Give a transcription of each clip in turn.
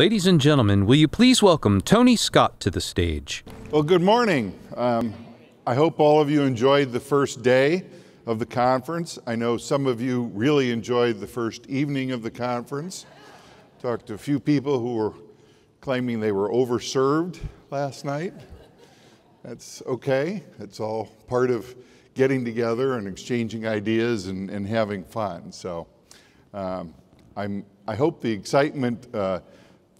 Ladies and gentlemen, will you please welcome Tony Scott to the stage? Well, good morning. Um, I hope all of you enjoyed the first day of the conference. I know some of you really enjoyed the first evening of the conference. Talked to a few people who were claiming they were overserved last night. That's okay. It's all part of getting together and exchanging ideas and, and having fun. So um, I'm, I hope the excitement uh,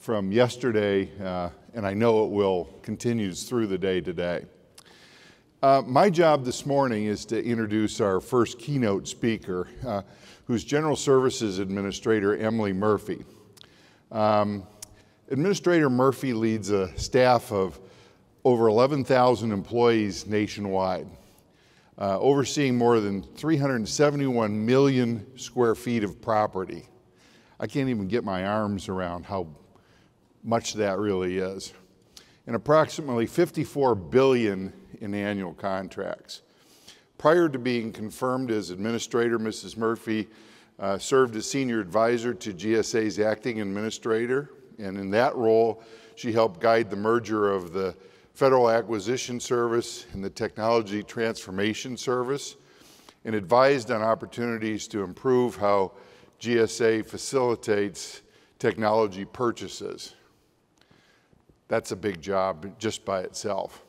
from yesterday, uh, and I know it will, continues through the day today. Uh, my job this morning is to introduce our first keynote speaker, uh, who's General Services Administrator Emily Murphy. Um, Administrator Murphy leads a staff of over 11,000 employees nationwide, uh, overseeing more than 371 million square feet of property. I can't even get my arms around how much that really is. And approximately 54 billion in annual contracts. Prior to being confirmed as administrator, Mrs. Murphy uh, served as senior advisor to GSA's acting administrator, and in that role, she helped guide the merger of the Federal Acquisition Service and the Technology Transformation Service, and advised on opportunities to improve how GSA facilitates technology purchases. That's a big job just by itself.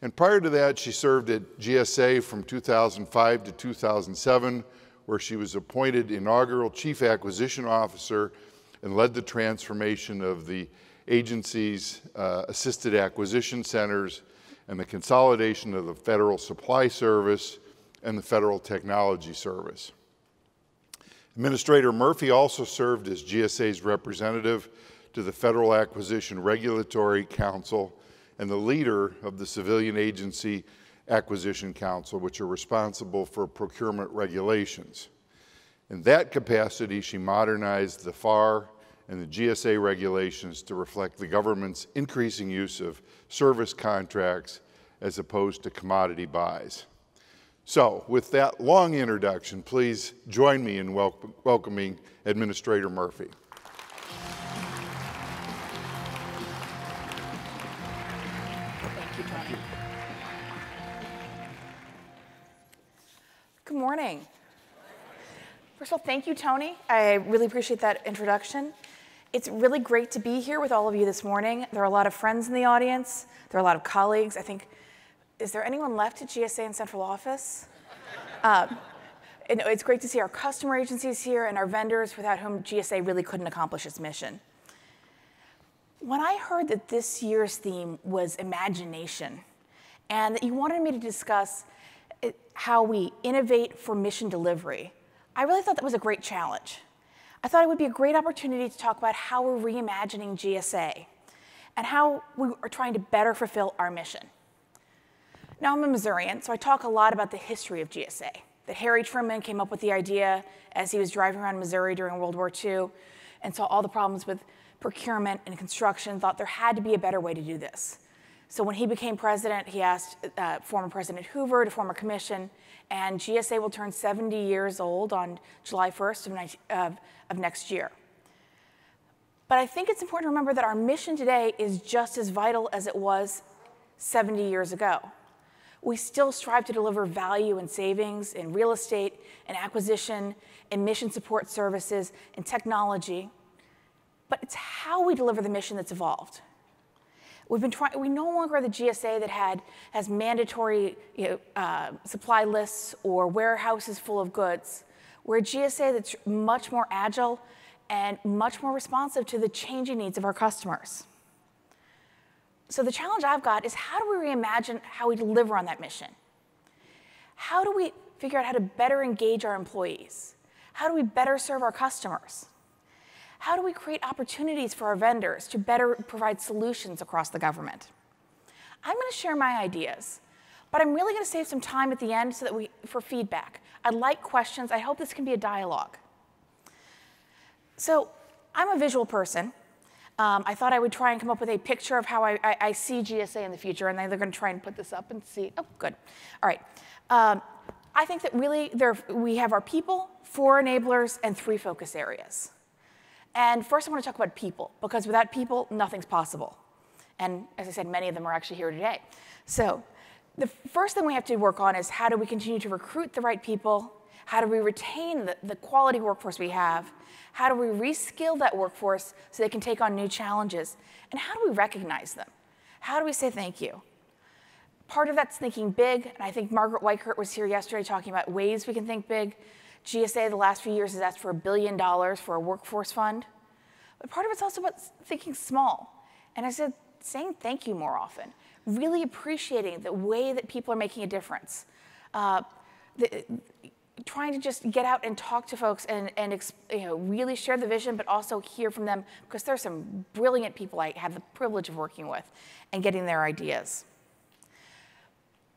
And prior to that, she served at GSA from 2005 to 2007, where she was appointed inaugural Chief Acquisition Officer and led the transformation of the agency's uh, assisted acquisition centers and the consolidation of the Federal Supply Service and the Federal Technology Service. Administrator Murphy also served as GSA's representative to the Federal Acquisition Regulatory Council and the leader of the Civilian Agency Acquisition Council, which are responsible for procurement regulations. In that capacity, she modernized the FAR and the GSA regulations to reflect the government's increasing use of service contracts as opposed to commodity buys. So, with that long introduction, please join me in wel welcoming Administrator Murphy. First of all, thank you, Tony. I really appreciate that introduction. It's really great to be here with all of you this morning. There are a lot of friends in the audience. There are a lot of colleagues. I think, is there anyone left at GSA in central office? Um, it's great to see our customer agencies here and our vendors without whom GSA really couldn't accomplish its mission. When I heard that this year's theme was imagination, and that you wanted me to discuss how we innovate for mission delivery, I really thought that was a great challenge. I thought it would be a great opportunity to talk about how we're reimagining GSA and how we are trying to better fulfill our mission. Now, I'm a Missourian, so I talk a lot about the history of GSA, that Harry Truman came up with the idea as he was driving around Missouri during World War II and saw all the problems with procurement and construction, thought there had to be a better way to do this. So when he became president, he asked uh, former President Hoover to form a commission, and GSA will turn 70 years old on July 1st of, of, of next year. But I think it's important to remember that our mission today is just as vital as it was 70 years ago. We still strive to deliver value and savings in real estate and acquisition, in mission support services, and technology. But it's how we deliver the mission that's evolved. We've been trying, we no longer are the GSA that had, has mandatory you know, uh, supply lists or warehouses full of goods. We're a GSA that's much more agile and much more responsive to the changing needs of our customers. So the challenge I've got is how do we reimagine how we deliver on that mission? How do we figure out how to better engage our employees? How do we better serve our customers? How do we create opportunities for our vendors to better provide solutions across the government? I'm going to share my ideas, but I'm really going to save some time at the end so that we, for feedback. I'd like questions. I hope this can be a dialogue. So I'm a visual person. Um, I thought I would try and come up with a picture of how I, I, I see GSA in the future, and then they're going to try and put this up and see. Oh, good. All right. Um, I think that really there, we have our people, four enablers, and three focus areas. And first, I want to talk about people, because without people, nothing's possible. And as I said, many of them are actually here today. So, the first thing we have to work on is how do we continue to recruit the right people? How do we retain the, the quality workforce we have? How do we reskill that workforce so they can take on new challenges? And how do we recognize them? How do we say thank you? Part of that's thinking big, and I think Margaret Weichert was here yesterday talking about ways we can think big. GSA the last few years has asked for a billion dollars for a workforce fund. But part of it's also about thinking small. And I said, saying thank you more often, really appreciating the way that people are making a difference. Uh, the, trying to just get out and talk to folks and, and you know, really share the vision, but also hear from them, because there's some brilliant people I have the privilege of working with and getting their ideas.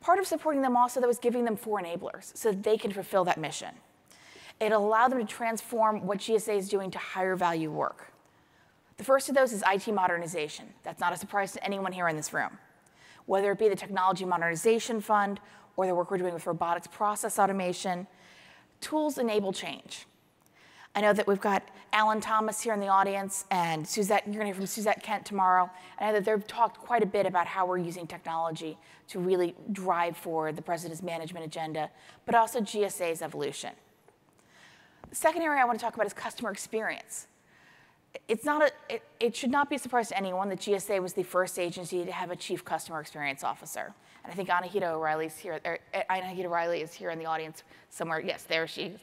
Part of supporting them also, that was giving them four enablers so that they can fulfill that mission. It allowed them to transform what GSA is doing to higher value work. The first of those is IT modernization. That's not a surprise to anyone here in this room. Whether it be the Technology Modernization Fund or the work we're doing with robotics process automation, tools enable change. I know that we've got Alan Thomas here in the audience and Suzette, you're gonna hear from Suzette Kent tomorrow. I know that they've talked quite a bit about how we're using technology to really drive forward the president's management agenda, but also GSA's evolution. The second area I want to talk about is customer experience. It's not a, it, it should not be a surprise to anyone that GSA was the first agency to have a chief customer experience officer. And I think Anahita O'Reilly is here, or uh, Anahita O'Reilly is here in the audience somewhere. Yes, there she is.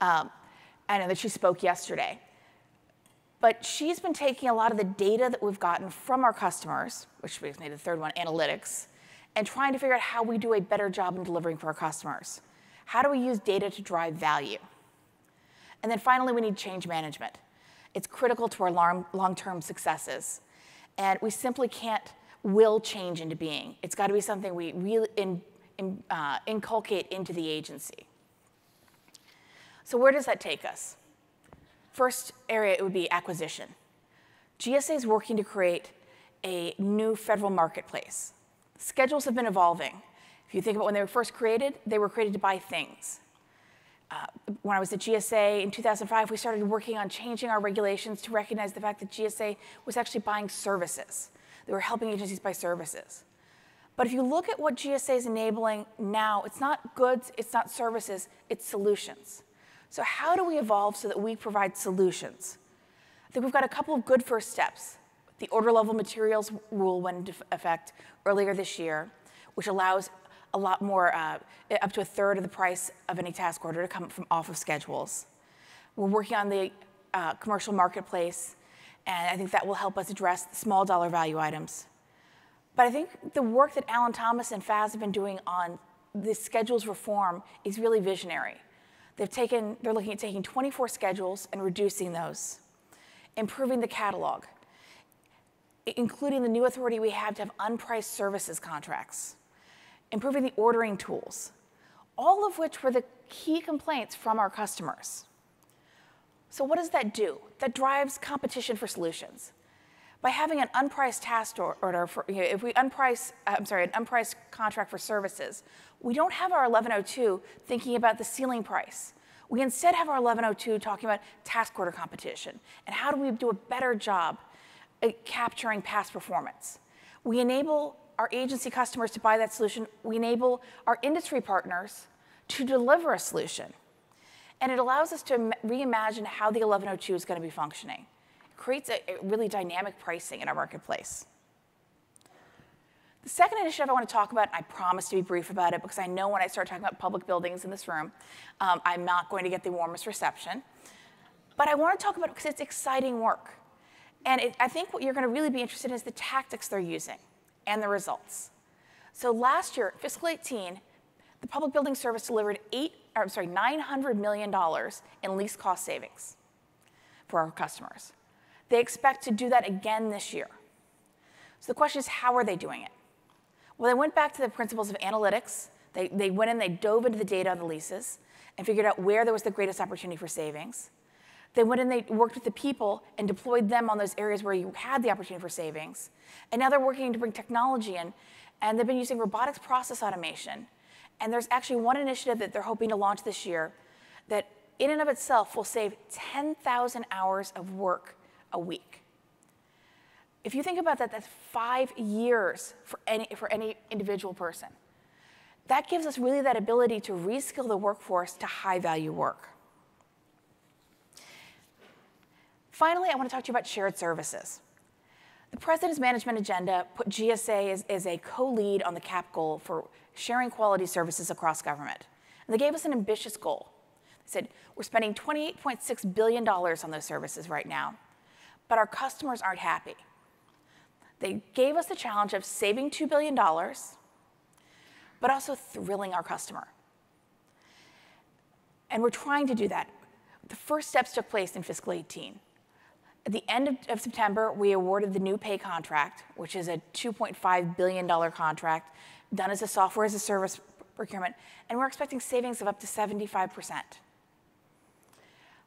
Um, I know that she spoke yesterday. But she's been taking a lot of the data that we've gotten from our customers, which me to the third one, analytics, and trying to figure out how we do a better job in delivering for our customers. How do we use data to drive value? And then finally, we need change management. It's critical to our long-term successes. And we simply can't will change into being. It's got to be something we really in, in, uh, inculcate into the agency. So where does that take us? First area, it would be acquisition. GSA is working to create a new federal marketplace. Schedules have been evolving. If you think about when they were first created, they were created to buy things. Uh, when I was at GSA in 2005, we started working on changing our regulations to recognize the fact that GSA was actually buying services. They were helping agencies buy services. But if you look at what GSA is enabling now, it's not goods, it's not services, it's solutions. So how do we evolve so that we provide solutions? I think we've got a couple of good first steps. The order level materials rule went into effect earlier this year, which allows a lot more, uh, up to a third of the price of any task order to come from off of schedules. We're working on the uh, commercial marketplace, and I think that will help us address small dollar value items. But I think the work that Alan Thomas and FAS have been doing on the schedules reform is really visionary. They've taken, they're looking at taking 24 schedules and reducing those, improving the catalog, including the new authority we have to have unpriced services contracts improving the ordering tools, all of which were the key complaints from our customers. So what does that do? That drives competition for solutions. By having an unpriced task order, for, you know, if we unprice, uh, I'm sorry, an unpriced contract for services, we don't have our 1102 thinking about the ceiling price. We instead have our 1102 talking about task order competition and how do we do a better job at capturing past performance. We enable our agency customers to buy that solution, we enable our industry partners to deliver a solution. And it allows us to reimagine how the 1102 is going to be functioning. It creates a, a really dynamic pricing in our marketplace. The second initiative I want to talk about, I promise to be brief about it because I know when I start talking about public buildings in this room, um, I'm not going to get the warmest reception. But I want to talk about it because it's exciting work. And it, I think what you're going to really be interested in is the tactics they're using and the results. So last year, fiscal 18, the Public Building Service delivered eight, or, I'm sorry, $900 million in lease cost savings for our customers. They expect to do that again this year. So the question is, how are they doing it? Well, they went back to the principles of analytics. They, they went in, they dove into the data on the leases and figured out where there was the greatest opportunity for savings. They went and they worked with the people and deployed them on those areas where you had the opportunity for savings. And now they're working to bring technology in, and they've been using robotics process automation. And there's actually one initiative that they're hoping to launch this year that in and of itself will save 10,000 hours of work a week. If you think about that, that's five years for any, for any individual person. That gives us really that ability to reskill the workforce to high value work. Finally, I want to talk to you about shared services. The President's management agenda put GSA as, as a co lead on the CAP goal for sharing quality services across government. And they gave us an ambitious goal. They said, We're spending $28.6 billion on those services right now, but our customers aren't happy. They gave us the challenge of saving $2 billion, but also thrilling our customer. And we're trying to do that. The first steps took place in fiscal 18. At the end of, of, September, we awarded the new pay contract, which is a $2.5 billion contract done as a software as a service procurement, and we're expecting savings of up to 75%.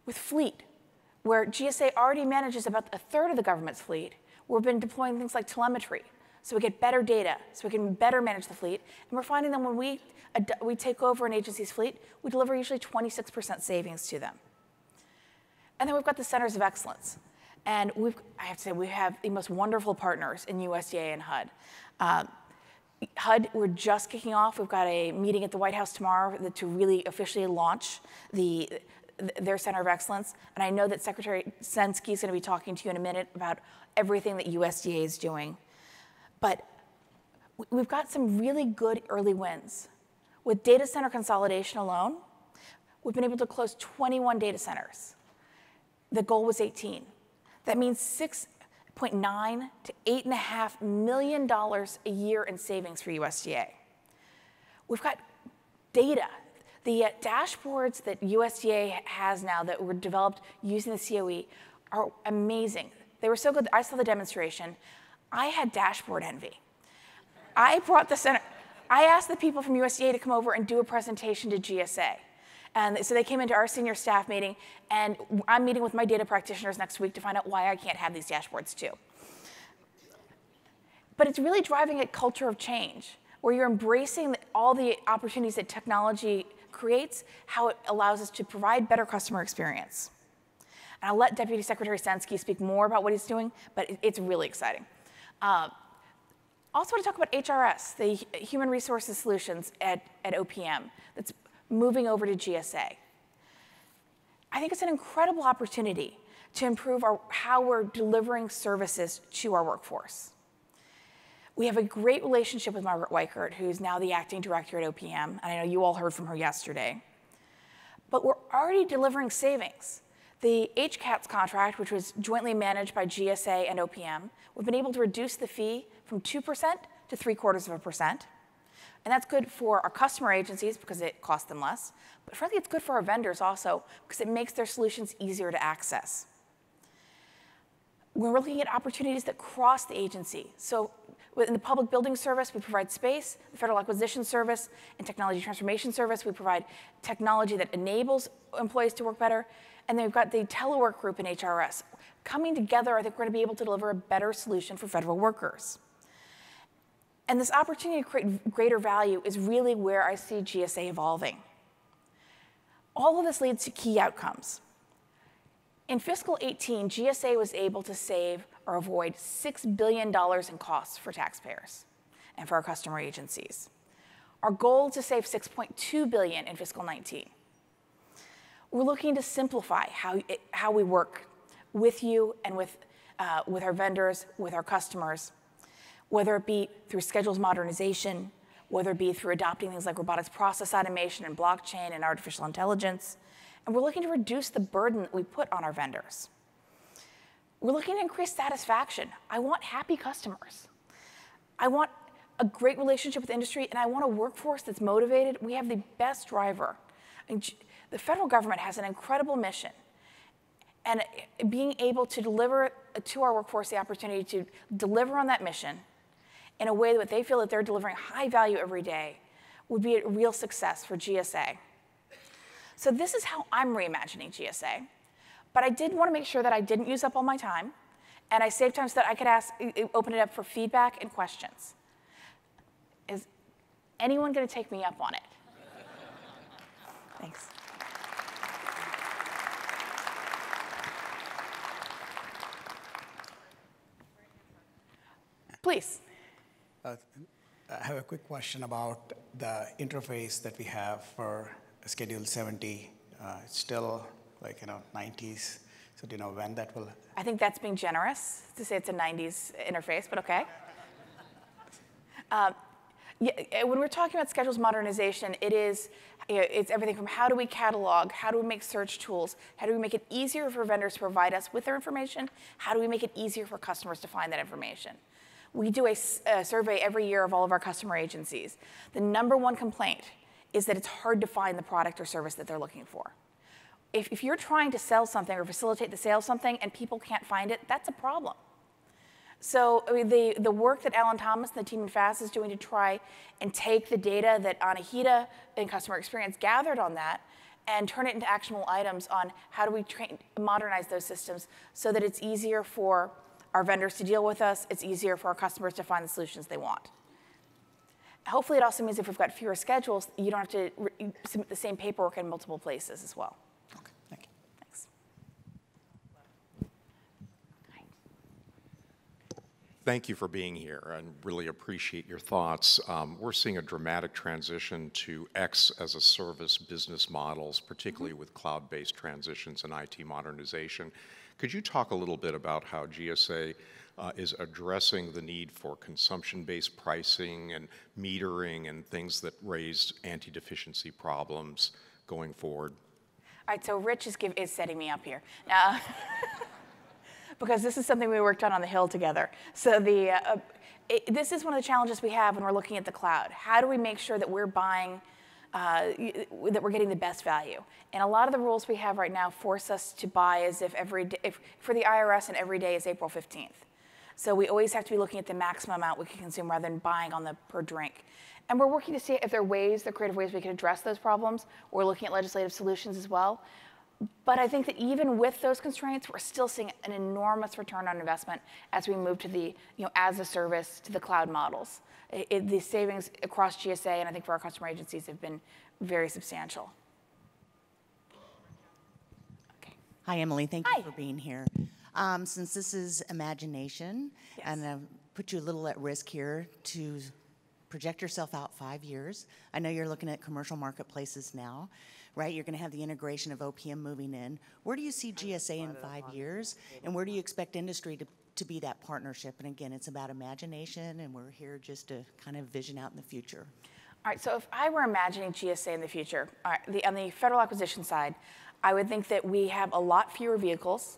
With fleet, where GSA already manages about a third of the government's fleet, we've been deploying things like telemetry, so we get better data, so we can better manage the fleet. And we're finding that when we, we take over an agency's fleet, we deliver usually 26% savings to them. And then we've got the centers of excellence. And we've, I have to say, we have the most wonderful partners in USDA and HUD. Um, HUD, we're just kicking off. We've got a meeting at the White House tomorrow to really officially launch the, their Center of Excellence. And I know that Secretary Censky is going to be talking to you in a minute about everything that USDA is doing. But we've got some really good early wins. With data center consolidation alone, we've been able to close 21 data centers. The goal was 18. That means 6.9 to 8.5 million dollars a year in savings for USDA. We've got data. The uh, dashboards that USDA has now that were developed using the COE are amazing. They were so good. I saw the demonstration. I had dashboard envy. I brought the center. I asked the people from USDA to come over and do a presentation to GSA. And so they came into our senior staff meeting, and I'm meeting with my data practitioners next week to find out why I can't have these dashboards too. But it's really driving a culture of change where you're embracing all the opportunities that technology creates, how it allows us to provide better customer experience. And I'll let Deputy Secretary Censky speak more about what he's doing, but it's really exciting. Uh, also want to talk about HRS, the Human Resources Solutions at, at OPM, that's moving over to GSA. I think it's an incredible opportunity to improve our, how we're delivering services to our workforce. We have a great relationship with Margaret Weichert, who's now the acting director at OPM, and I know you all heard from her yesterday. But we're already delivering savings. The HCATS contract, which was jointly managed by GSA and OPM, we've been able to reduce the fee from 2% to 3 quarters of a percent. And that's good for our customer agencies because it costs them less. But frankly, it's good for our vendors also because it makes their solutions easier to access. We're looking at opportunities that cross the agency. So in the Public Building Service, we provide space. The Federal Acquisition Service and Technology Transformation Service, we provide technology that enables employees to work better. And then we've got the telework group in HRS. Coming together, I think we're going to be able to deliver a better solution for federal workers. And this opportunity to create greater value is really where I see GSA evolving. All of this leads to key outcomes. In fiscal 18, GSA was able to save or avoid $6 billion in costs for taxpayers and for our customer agencies. Our goal is to save 6.2 billion in fiscal 19. We're looking to simplify how, it, how we work with you and with, uh, with our vendors, with our customers, whether it be through schedules modernization, whether it be through adopting things like robotics process automation and blockchain and artificial intelligence. And we're looking to reduce the burden that we put on our vendors. We're looking to increase satisfaction. I want happy customers. I want a great relationship with industry, and I want a workforce that's motivated. We have the best driver. the federal government has an incredible mission. And being able to deliver to our workforce the opportunity to deliver on that mission in a way that they feel that they're delivering high value every day would be a real success for GSA. So this is how I'm reimagining GSA. But I did want to make sure that I didn't use up all my time, and I saved time so that I could ask, open it up for feedback and questions. Is anyone going to take me up on it? Thanks. Please. Uh, I have a quick question about the interface that we have for Schedule 70. Uh, it's still like, you know, 90s. So do you know when that will? I think that's being generous to say it's a 90s interface, but okay. Um, yeah, eh, when we're talking about schedules modernization, it is you know, it's everything from how do we catalog, how do we make search tools, how do we make it easier for vendors to provide us with their information, how do we make it easier for customers to find that information. We do a, a survey every year of all of our customer agencies. The number one complaint is that it's hard to find the product or service that they're looking for. If, if you're trying to sell something or facilitate the sale of something and people can't find it, that's a problem. So I mean, the, the work that Alan Thomas and the team in FAST is doing to try and take the data that Anahita and customer experience gathered on that and turn it into actionable items on how do we train, modernize those systems so that it's easier for our vendors to deal with us, it's easier for our customers to find the solutions they want. Hopefully it also means if we've got fewer schedules, you don't have to submit the same paperwork in multiple places as well. Okay, thank you. Thanks. Hi. Thank you for being here and really appreciate your thoughts. Um, we're seeing a dramatic transition to X as a service business models, particularly mm -hmm. with cloud-based transitions and IT modernization. Could you talk a little bit about how GSA uh, is addressing the need for consumption-based pricing and metering and things that raise anti-deficiency problems going forward? All right, so Rich is, give, is setting me up here. Now, because this is something we worked on on the Hill together. So the, uh, it, this is one of the challenges we have when we're looking at the cloud. How do we make sure that we're buying, uh, that we're getting the best value? And a lot of the rules we have right now force us to buy as if every day, if, for the IRS and every day is April 15th. So we always have to be looking at the maximum amount we can consume rather than buying on the per drink. And we're working to see if there are ways, are creative ways we can address those problems. We're looking at legislative solutions as well. But I think that even with those constraints, we're still seeing an enormous return on investment as we move to the, you know, as a service to the cloud models. It, it, the savings across GSA and I think for our customer agencies have been very substantial. Okay. Hi, Emily. Thank Hi. you for being here. Um, since this is imagination, yes. and I've put you a little at risk here to project yourself out five years. I know you're looking at commercial marketplaces now right? You're going to have the integration of OPM moving in. Where do you see GSA in five years? And where do you expect industry to, to be that partnership? And again, it's about imagination, and we're here just to kind of vision out in the future. All right, so if I were imagining GSA in the future, the, on the federal acquisition side, I would think that we have a lot fewer vehicles.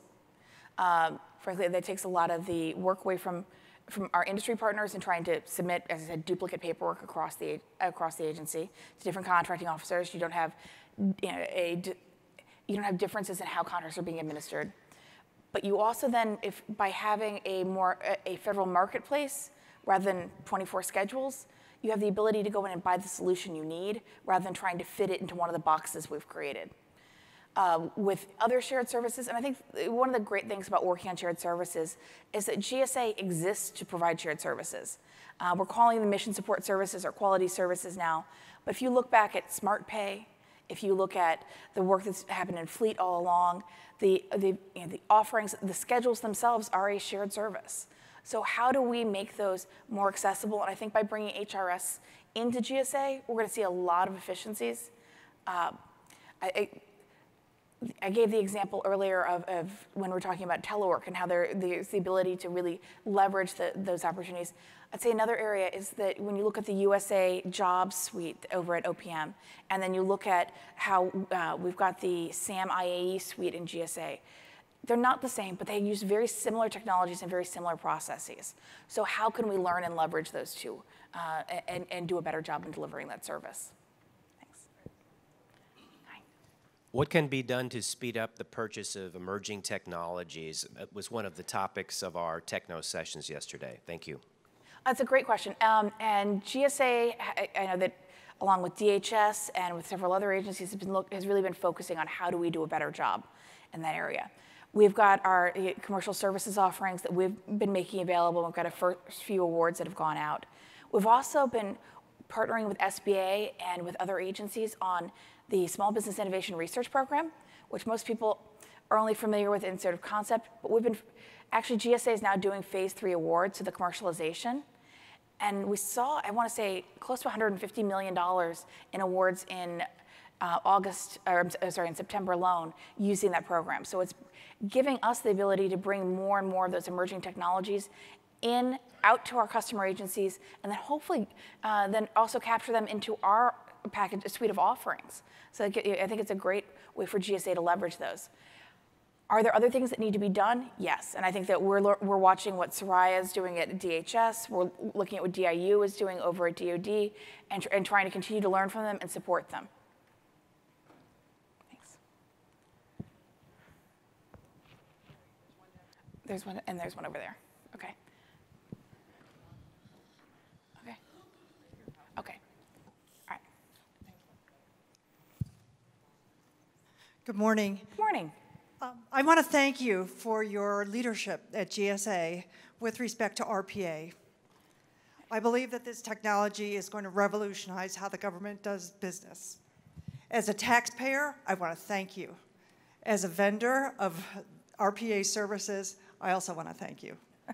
Um, frankly, that takes a lot of the work away from from our industry partners in trying to submit, as I said, duplicate paperwork across the across the agency to different contracting officers. You don't have you, know, a, you don't have differences in how contracts are being administered. But you also then, if by having a more a federal marketplace rather than 24 schedules, you have the ability to go in and buy the solution you need rather than trying to fit it into one of the boxes we've created. Uh, with other shared services, and I think one of the great things about working on shared services is that GSA exists to provide shared services. Uh, we're calling them mission support services or quality services now, but if you look back at Smart Pay, if you look at the work that's happened in Fleet all along, the, the, you know, the offerings, the schedules themselves are a shared service. So how do we make those more accessible? And I think by bringing HRS into GSA, we're going to see a lot of efficiencies. Uh, I, I, gave the example earlier of, of, when we're talking about telework and how there, there's the ability to really leverage the, those opportunities. I'd say another area is that when you look at the USA Jobs Suite over at OPM, and then you look at how uh, we've got the SAM IAE suite in GSA, they're not the same, but they use very similar technologies and very similar processes. So how can we learn and leverage those two uh, and, and do a better job in delivering that service? Thanks. Hi. What can be done to speed up the purchase of emerging technologies? It was one of the topics of our techno sessions yesterday. Thank you. That's a great question. Um, and GSA, I know that along with DHS and with several other agencies, has, look, has, really been focusing on how do we do a better job in that area. We've got our eh, commercial services offerings that we've been making available. We've got a first few awards that have gone out. We've also been partnering with SBA and with other agencies on the Small Business Innovation Research Program, which most people are only familiar with in sort of concept, but we've been Actually, GSA is now doing phase three awards to the commercialization. And we saw, I want to say, close to $150 million in awards in uh, August, or uh, sorry, in September alone using that program. So it's giving us the ability to bring more and more of those emerging technologies in, out to our customer agencies, and then hopefully uh, then also capture them into our package, a suite of offerings. So I think it's a great way for GSA to leverage those. Are there other things that need to be done? Yes. And I think that we're, we're watching what Soraya is doing at DHS. We're looking at what DIU is doing over at DOD and, and trying to continue to learn from them and support them. Thanks. There's one, and there's one over there. Okay. Okay. Okay. All right. Good morning. Good morning. I want to thank you for your leadership at GSA with respect to RPA. I believe that this technology is going to revolutionize how the government does business. As a taxpayer, I want to thank you. As a vendor of RPA services, I also want to thank you.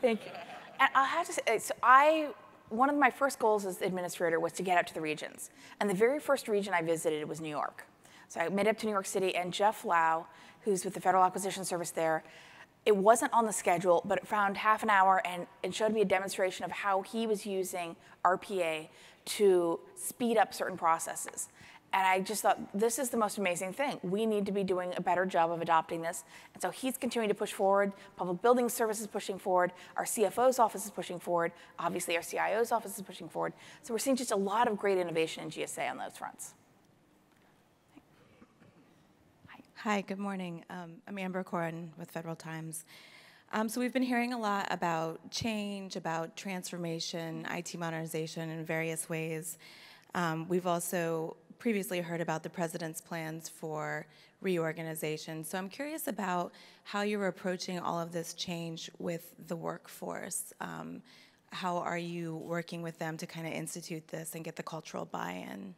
thank you. And I'll have to say, so I, one of my first goals as administrator was to get out to the regions. And the very first region I visited was New York. So I made it up to New York City, and Jeff Lau, who's with the Federal Acquisition Service there, it wasn't on the schedule, but it found half an hour and, and showed me a demonstration of how he was using RPA to speed up certain processes. And I just thought, this is the most amazing thing. We need to be doing a better job of adopting this. And so he's continuing to push forward. Public Building Service is pushing forward. Our CFO's office is pushing forward. Obviously, our CIO's office is pushing forward. So we're seeing just a lot of great innovation in GSA on those fronts. Hi, good morning. Um, I'm Amber Corrin with Federal Times. Um, so we've been hearing a lot about change, about transformation, IT modernization in various ways. Um, we've also previously heard about the president's plans for reorganization. So I'm curious about how you're approaching all of this change with the workforce. Um, how are you working with them to kind of institute this and get the cultural buy-in?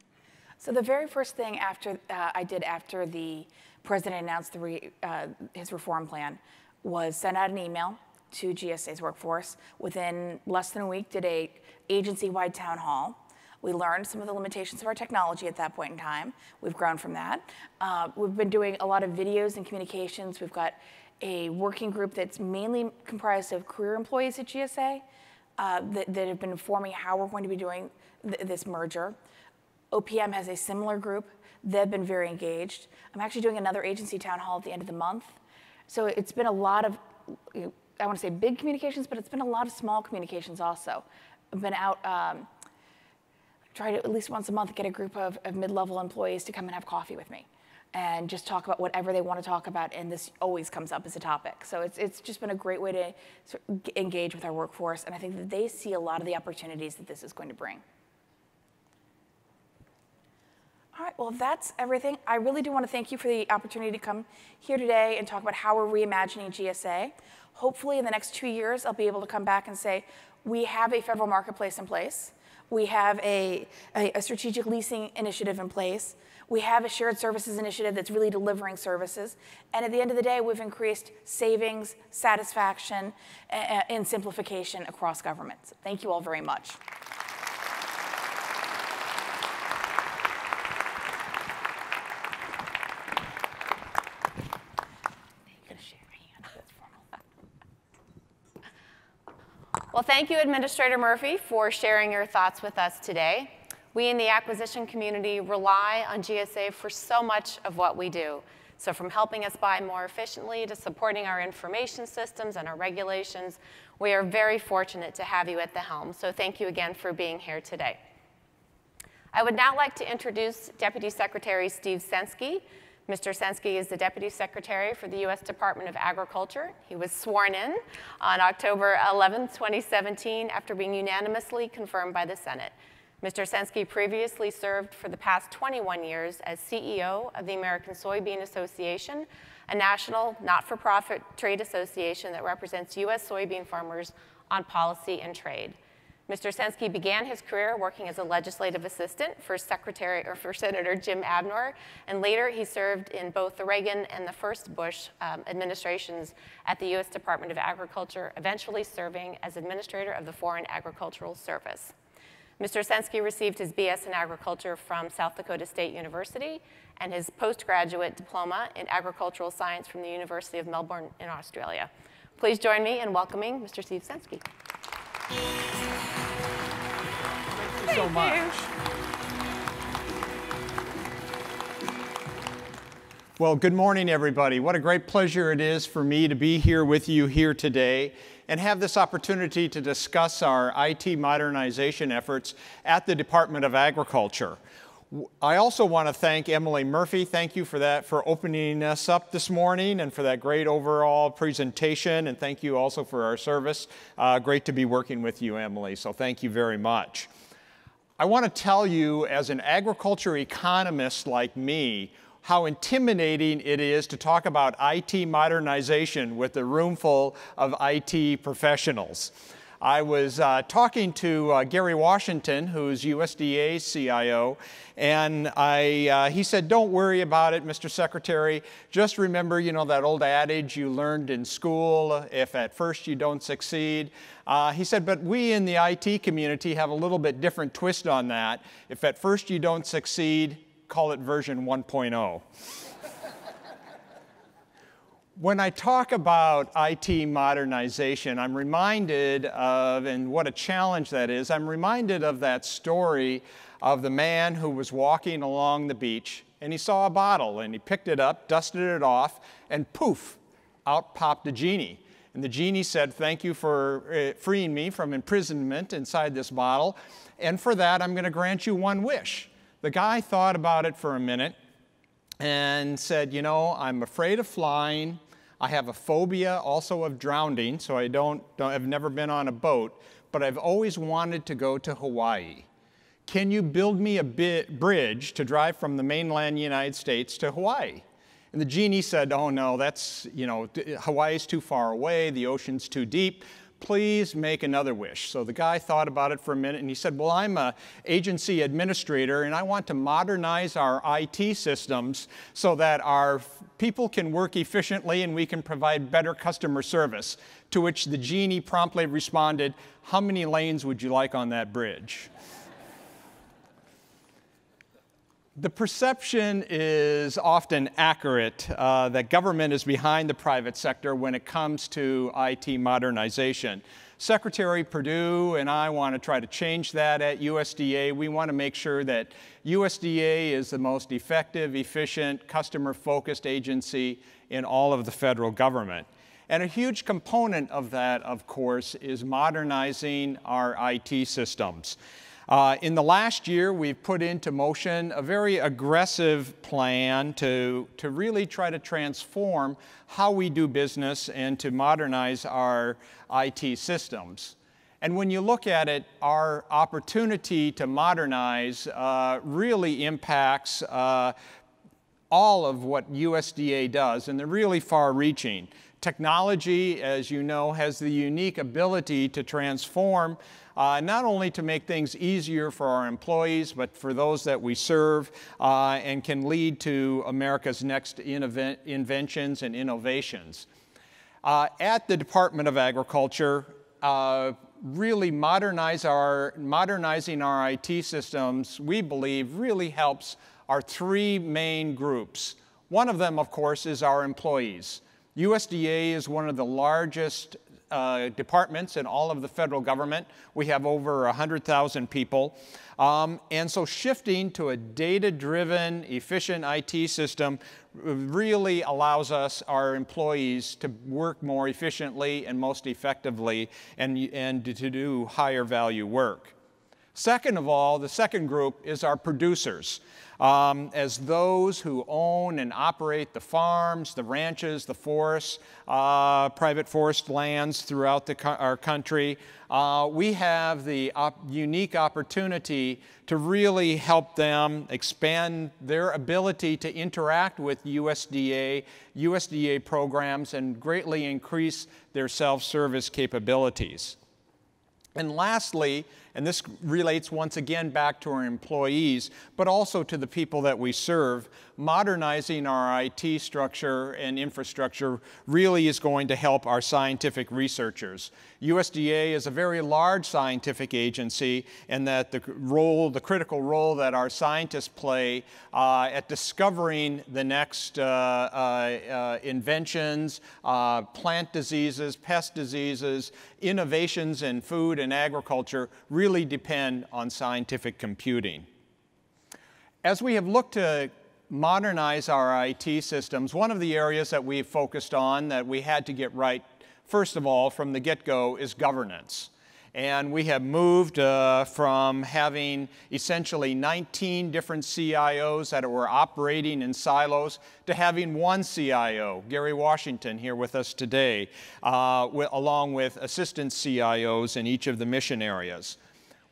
So the very first thing after uh, I did after the president announced re, uh, his reform plan was sent out an email to GSA's workforce. Within less than a week, did a agency-wide town hall. We learned some of the limitations of our technology at that point in time. We've grown from that. Uh, we've been doing a lot of videos and communications. We've got a working group that's mainly comprised of career employees at GSA uh, that, that, have been informing how we're going to be doing th this merger. OPM has a similar group. They've been very engaged. I'm actually doing another agency town hall at the end of the month. So it's been a lot of, I want to say big communications, but it's been a lot of small communications also. I've been out, um, try to at least once a month get a group of, of mid-level employees to come and have coffee with me and just talk about whatever they want to talk about, and this always comes up as a topic. So it's, it's just been a great way to sort of engage with our workforce, and I think that they see a lot of the opportunities that this is going to bring. All right, well, that's everything. I really do want to thank you for the opportunity to come here today and talk about how we're reimagining GSA. Hopefully, in the next two years, I'll be able to come back and say, we have a federal marketplace in place. We have a, a, a strategic leasing initiative in place. We have a shared services initiative that's really delivering services. And at the end of the day, we've increased savings, satisfaction, and simplification across governments. Thank you all very much. Well, thank you, Administrator Murphy, for sharing your thoughts with us today. We in the acquisition community rely on GSA for so much of what we do. So from helping us buy more efficiently to supporting our information systems and our regulations, we are very fortunate to have you at the helm. So thank you again for being here today. I would now like to introduce Deputy Secretary Steve Censky, Mr. Censky is the Deputy Secretary for the U.S. Department of Agriculture. He was sworn in on October 11, 2017, after being unanimously confirmed by the Senate. Mr. Censky previously served for the past 21 years as CEO of the American Soybean Association, a national not-for-profit trade association that represents U.S. soybean farmers on policy and trade. Mr. Censky began his career working as a legislative assistant for Secretary or for Senator Jim Abdnor, and later he served in both the Reagan and the first Bush um, administrations at the U.S. Department of Agriculture, eventually serving as administrator of the Foreign Agricultural Service. Mr. Censky received his BS in agriculture from South Dakota State University and his postgraduate diploma in agricultural science from the University of Melbourne in Australia. Please join me in welcoming Mr. Steve Censky. Thank you so much. Well, good morning, everybody. What a great pleasure it is for me to be here with you here today and have this opportunity to discuss our IT modernization efforts at the Department of Agriculture. I also want to thank Emily Murphy. Thank you for that, for opening us up this morning and for that great overall presentation. And thank you also for our service. Uh, great to be working with you, Emily. So thank you very much. I want to tell you, as an agriculture economist like me, how intimidating it is to talk about IT modernization with a room full of IT professionals. I was uh, talking to uh, Gary Washington, who's USDA CIO, and I, uh, he said, Don't worry about it, Mr. Secretary. Just remember, you know, that old adage you learned in school if at first you don't succeed. Uh, he said, But we in the IT community have a little bit different twist on that. If at first you don't succeed, call it version 1.0. When I talk about IT modernization, I'm reminded of, and what a challenge that is, I'm reminded of that story of the man who was walking along the beach and he saw a bottle and he picked it up, dusted it off, and poof, out popped a genie. And the genie said, Thank you for uh, freeing me from imprisonment inside this bottle, and for that I'm going to grant you one wish. The guy thought about it for a minute and said, You know, I'm afraid of flying. I have a phobia also of drowning, so I don't, don't have never been on a boat, but I've always wanted to go to Hawaii. Can you build me a bridge to drive from the mainland United States to Hawaii? And the genie said, Oh no, that's, you know, Hawaii's too far away, the ocean's too deep please make another wish. So the guy thought about it for a minute and he said, well, I'm an agency administrator and I want to modernize our IT systems so that our people can work efficiently and we can provide better customer service. To which the genie promptly responded, how many lanes would you like on that bridge? The perception is often accurate uh, that government is behind the private sector when it comes to IT modernization. Secretary Perdue and I want to try to change that at USDA. We want to make sure that USDA is the most effective, efficient, customer focused agency in all of the federal government. And a huge component of that, of course, is modernizing our IT systems. Uh, in the last year, we've put into motion a very aggressive plan to, to really try to transform how we do business and to modernize our IT systems. And when you look at it, our opportunity to modernize uh, really impacts uh, all of what USDA does, and they're really far reaching. Technology, as you know, has the unique ability to transform uh, not only to make things easier for our employees, but for those that we serve, uh, and can lead to America's next inventions and innovations. Uh, at the Department of Agriculture, uh, really modernize our, modernizing our IT systems, we believe, really helps our three main groups. One of them, of course, is our employees. USDA is one of the largest uh, departments in all of the federal government. We have over 100,000 people. Um, and so shifting to a data-driven, efficient IT system really allows us, our employees, to work more efficiently and most effectively and, and to do higher value work. Second of all, the second group is our producers um, as those who own and operate the farms, the ranches, the forests, uh, private forest lands throughout the our country. Uh, we have the op unique opportunity to really help them expand their ability to interact with USDA, USDA programs, and greatly increase their self-service capabilities. And lastly, and this relates once again back to our employees, but also to the people that we serve, modernizing our IT structure and infrastructure really is going to help our scientific researchers. USDA is a very large scientific agency and that the role, the critical role that our scientists play uh, at discovering the next uh, uh, uh inventions, uh, plant diseases, pest diseases, innovations in food and agriculture really depend on scientific computing. As we have looked to modernize our IT systems, one of the areas that we've focused on that we had to get right first of all, from the get-go, is governance. And we have moved uh, from having essentially 19 different CIOs that were operating in silos to having one CIO, Gary Washington, here with us today, uh, along with assistant CIOs in each of the mission areas.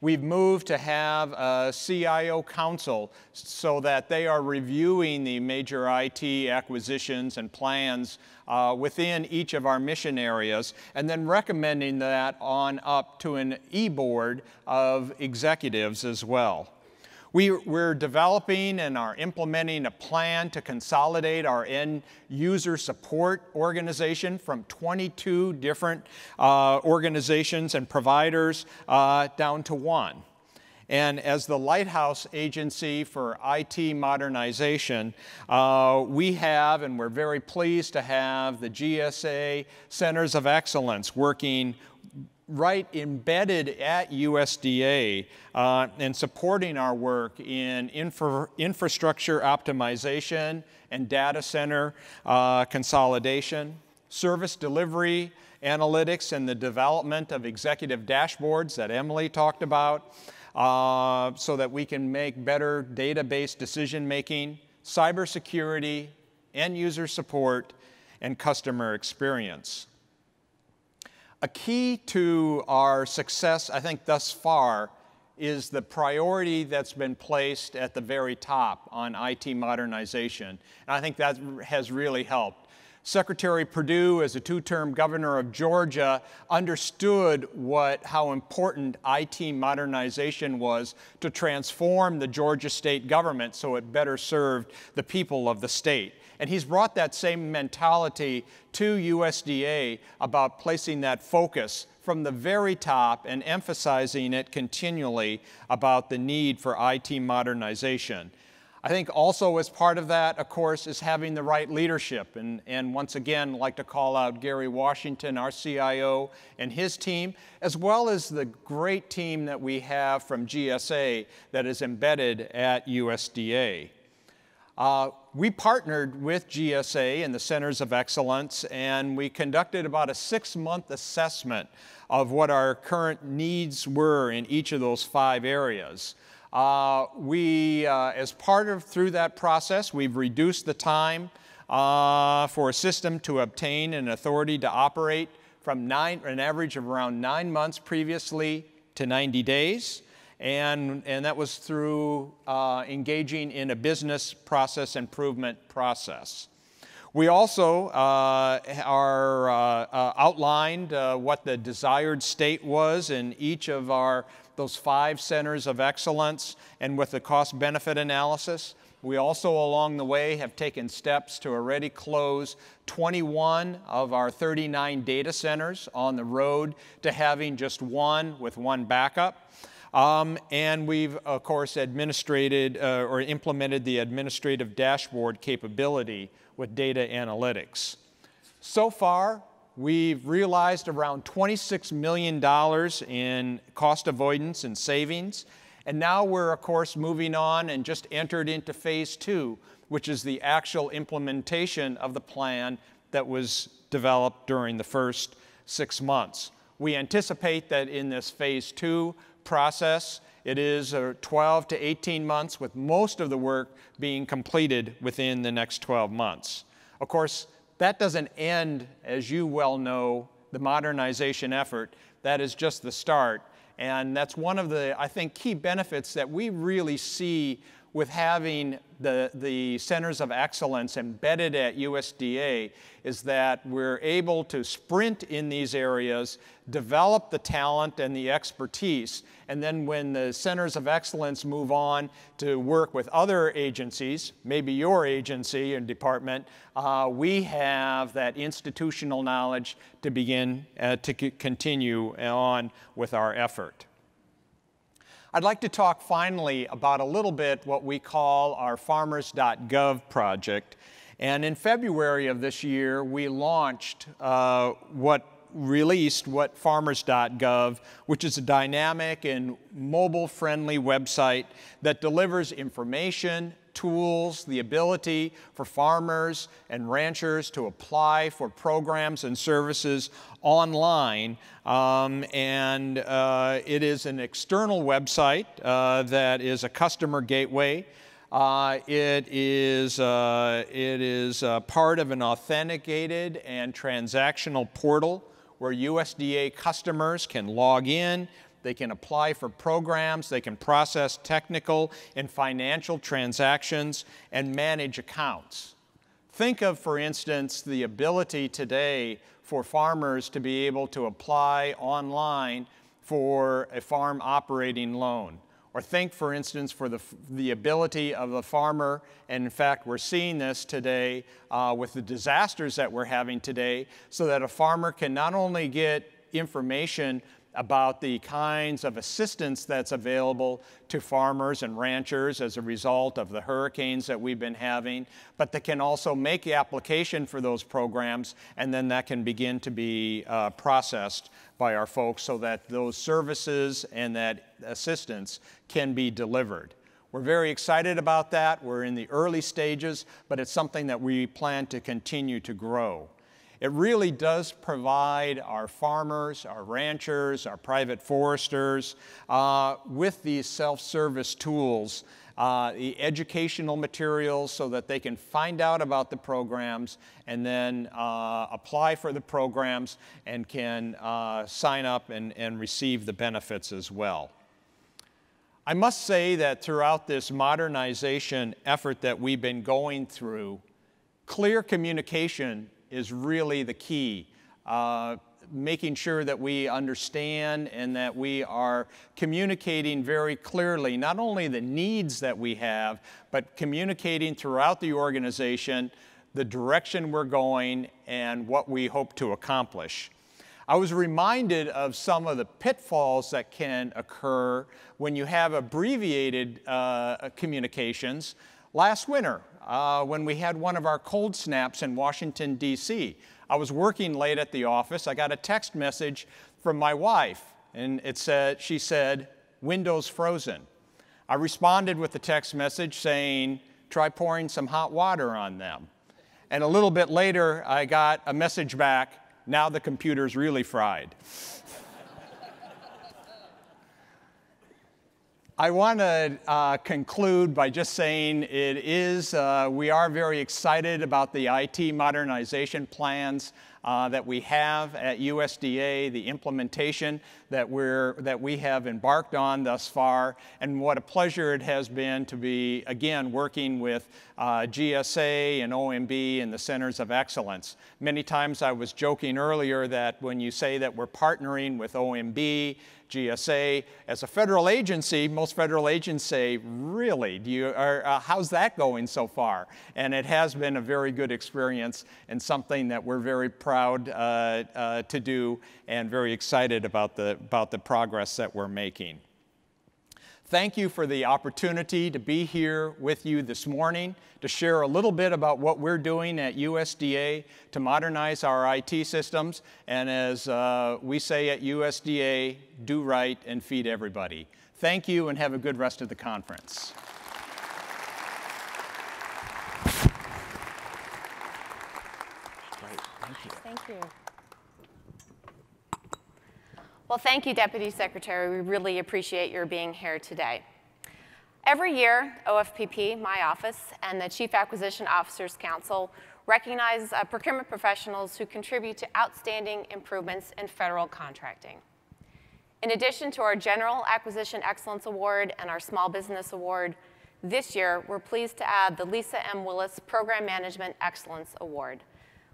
We've moved to have a CIO council so that they are reviewing the major IT acquisitions and plans uh, within each of our mission areas and then recommending that on up to an e-board of executives as well. We, are developing and are implementing a plan to consolidate our end user support organization from 22 different uh, organizations and providers uh, down to one. And as the Lighthouse Agency for IT Modernization, uh, we have, and we're very pleased to have, the GSA Centers of Excellence working right embedded at USDA uh, and supporting our work in infra infrastructure optimization and data center uh, consolidation, service delivery, analytics, and the development of executive dashboards that Emily talked about uh, so that we can make better database decision making, cybersecurity, end user support, and customer experience. A key to our success, I think, thus far, is the priority that's been placed at the very top on IT modernization. And I think that has really helped. Secretary Perdue, as a two-term governor of Georgia, understood what, how important IT modernization was to transform the Georgia state government so it better served the people of the state. And he's brought that same mentality to USDA about placing that focus from the very top and emphasizing it continually about the need for IT modernization. I think also as part of that, of course, is having the right leadership. And, and once again, like to call out Gary Washington, our CIO, and his team, as well as the great team that we have from GSA that is embedded at USDA. Uh, we partnered with GSA and the Centers of Excellence, and we conducted about a six-month assessment of what our current needs were in each of those five areas. Uh, we, uh, as part of through that process, we've reduced the time uh, for a system to obtain an authority to operate from nine, an average of around nine months previously to 90 days and, and that was through uh, engaging in a business process improvement process. We also uh, are uh, outlined what the desired state was in each of our those five centers of excellence and with the cost benefit analysis. We also, along the way, have taken steps to already close 21 of our 39 data centers on the road to having just one with one backup. Um, and we've, of course, administrated uh, or implemented the administrative dashboard capability with data analytics. So far, we've realized around $26 million in cost avoidance and savings. And now we're, of course, moving on and just entered into phase two, which is the actual implementation of the plan that was developed during the first six months. We anticipate that in this phase two, process. It is uh, 12 to 18 months, with most of the work being completed within the next 12 months. Of course, that doesn't end, as you well know, the modernization effort. That is just the start. And that's one of the, I think, key benefits that we really see with having the, the centers of excellence embedded at USDA is that we're able to sprint in these areas, develop the talent and the expertise, and then when the centers of excellence move on to work with other agencies, maybe your agency and department, uh, we have that institutional knowledge to begin uh, to continue on with our effort. I'd like to talk finally about a little bit what we call our farmers.gov project. And in February of this year, we launched uh, what released what farmers.gov, which is a dynamic and mobile friendly website that delivers information, tools, the ability for farmers and ranchers to apply for programs and services online. Um, and uh, it is an external website uh, that is a customer gateway. Uh, it is, uh, it is uh, part of an authenticated and transactional portal where USDA customers can log in, they can apply for programs, they can process technical and financial transactions, and manage accounts. Think of, for instance, the ability today for farmers to be able to apply online for a farm operating loan. Or think, for instance, for the, the ability of the farmer, and in fact, we're seeing this today uh, with the disasters that we're having today, so that a farmer can not only get information about the kinds of assistance that's available to farmers and ranchers as a result of the hurricanes that we've been having, but that can also make application for those programs, and then that can begin to be uh, processed by our folks so that those services and that assistance can be delivered. We're very excited about that. We're in the early stages, but it's something that we plan to continue to grow. It really does provide our farmers, our ranchers, our private foresters uh, with these self-service tools, uh, the educational materials so that they can find out about the programs and then uh, apply for the programs and can uh, sign up and, and receive the benefits as well. I must say that throughout this modernization effort that we've been going through, clear communication is really the key. Uh, making sure that we understand and that we are communicating very clearly not only the needs that we have, but communicating throughout the organization the direction we're going and what we hope to accomplish. I was reminded of some of the pitfalls that can occur when you have abbreviated uh, communications. Last winter, uh, when we had one of our cold snaps in Washington, D.C. I was working late at the office. I got a text message from my wife, and it said, she said, Windows frozen. I responded with the text message saying, try pouring some hot water on them. And a little bit later, I got a message back, now the computer's really fried. I want to uh, conclude by just saying it is, uh, we are very excited about the IT modernization plans uh, that we have at USDA, the implementation that, we're, that we have embarked on thus far, and what a pleasure it has been to be, again, working with uh, GSA and OMB and the Centers of Excellence. Many times I was joking earlier that when you say that we're partnering with OMB GSA. As a federal agency, most federal agents say, really, do you, are, uh, how's that going so far? And it has been a very good experience and something that we're very proud uh, uh, to do and very excited about the, about the progress that we're making. Thank you for the opportunity to be here with you this morning to share a little bit about what we're doing at USDA to modernize our IT systems. And as uh, we say at USDA, do right and feed everybody. Thank you and have a good rest of the conference. Great. Thank you. Thank you. Well, thank you, Deputy Secretary. We really appreciate your being here today. Every year, OFPP, my office, and the Chief Acquisition Officers Council recognize uh, procurement professionals who contribute to outstanding improvements in federal contracting. In addition to our General Acquisition Excellence Award and our Small Business Award, This year, we're pleased to add the Lisa M. Wilusz Program Management Excellence Award.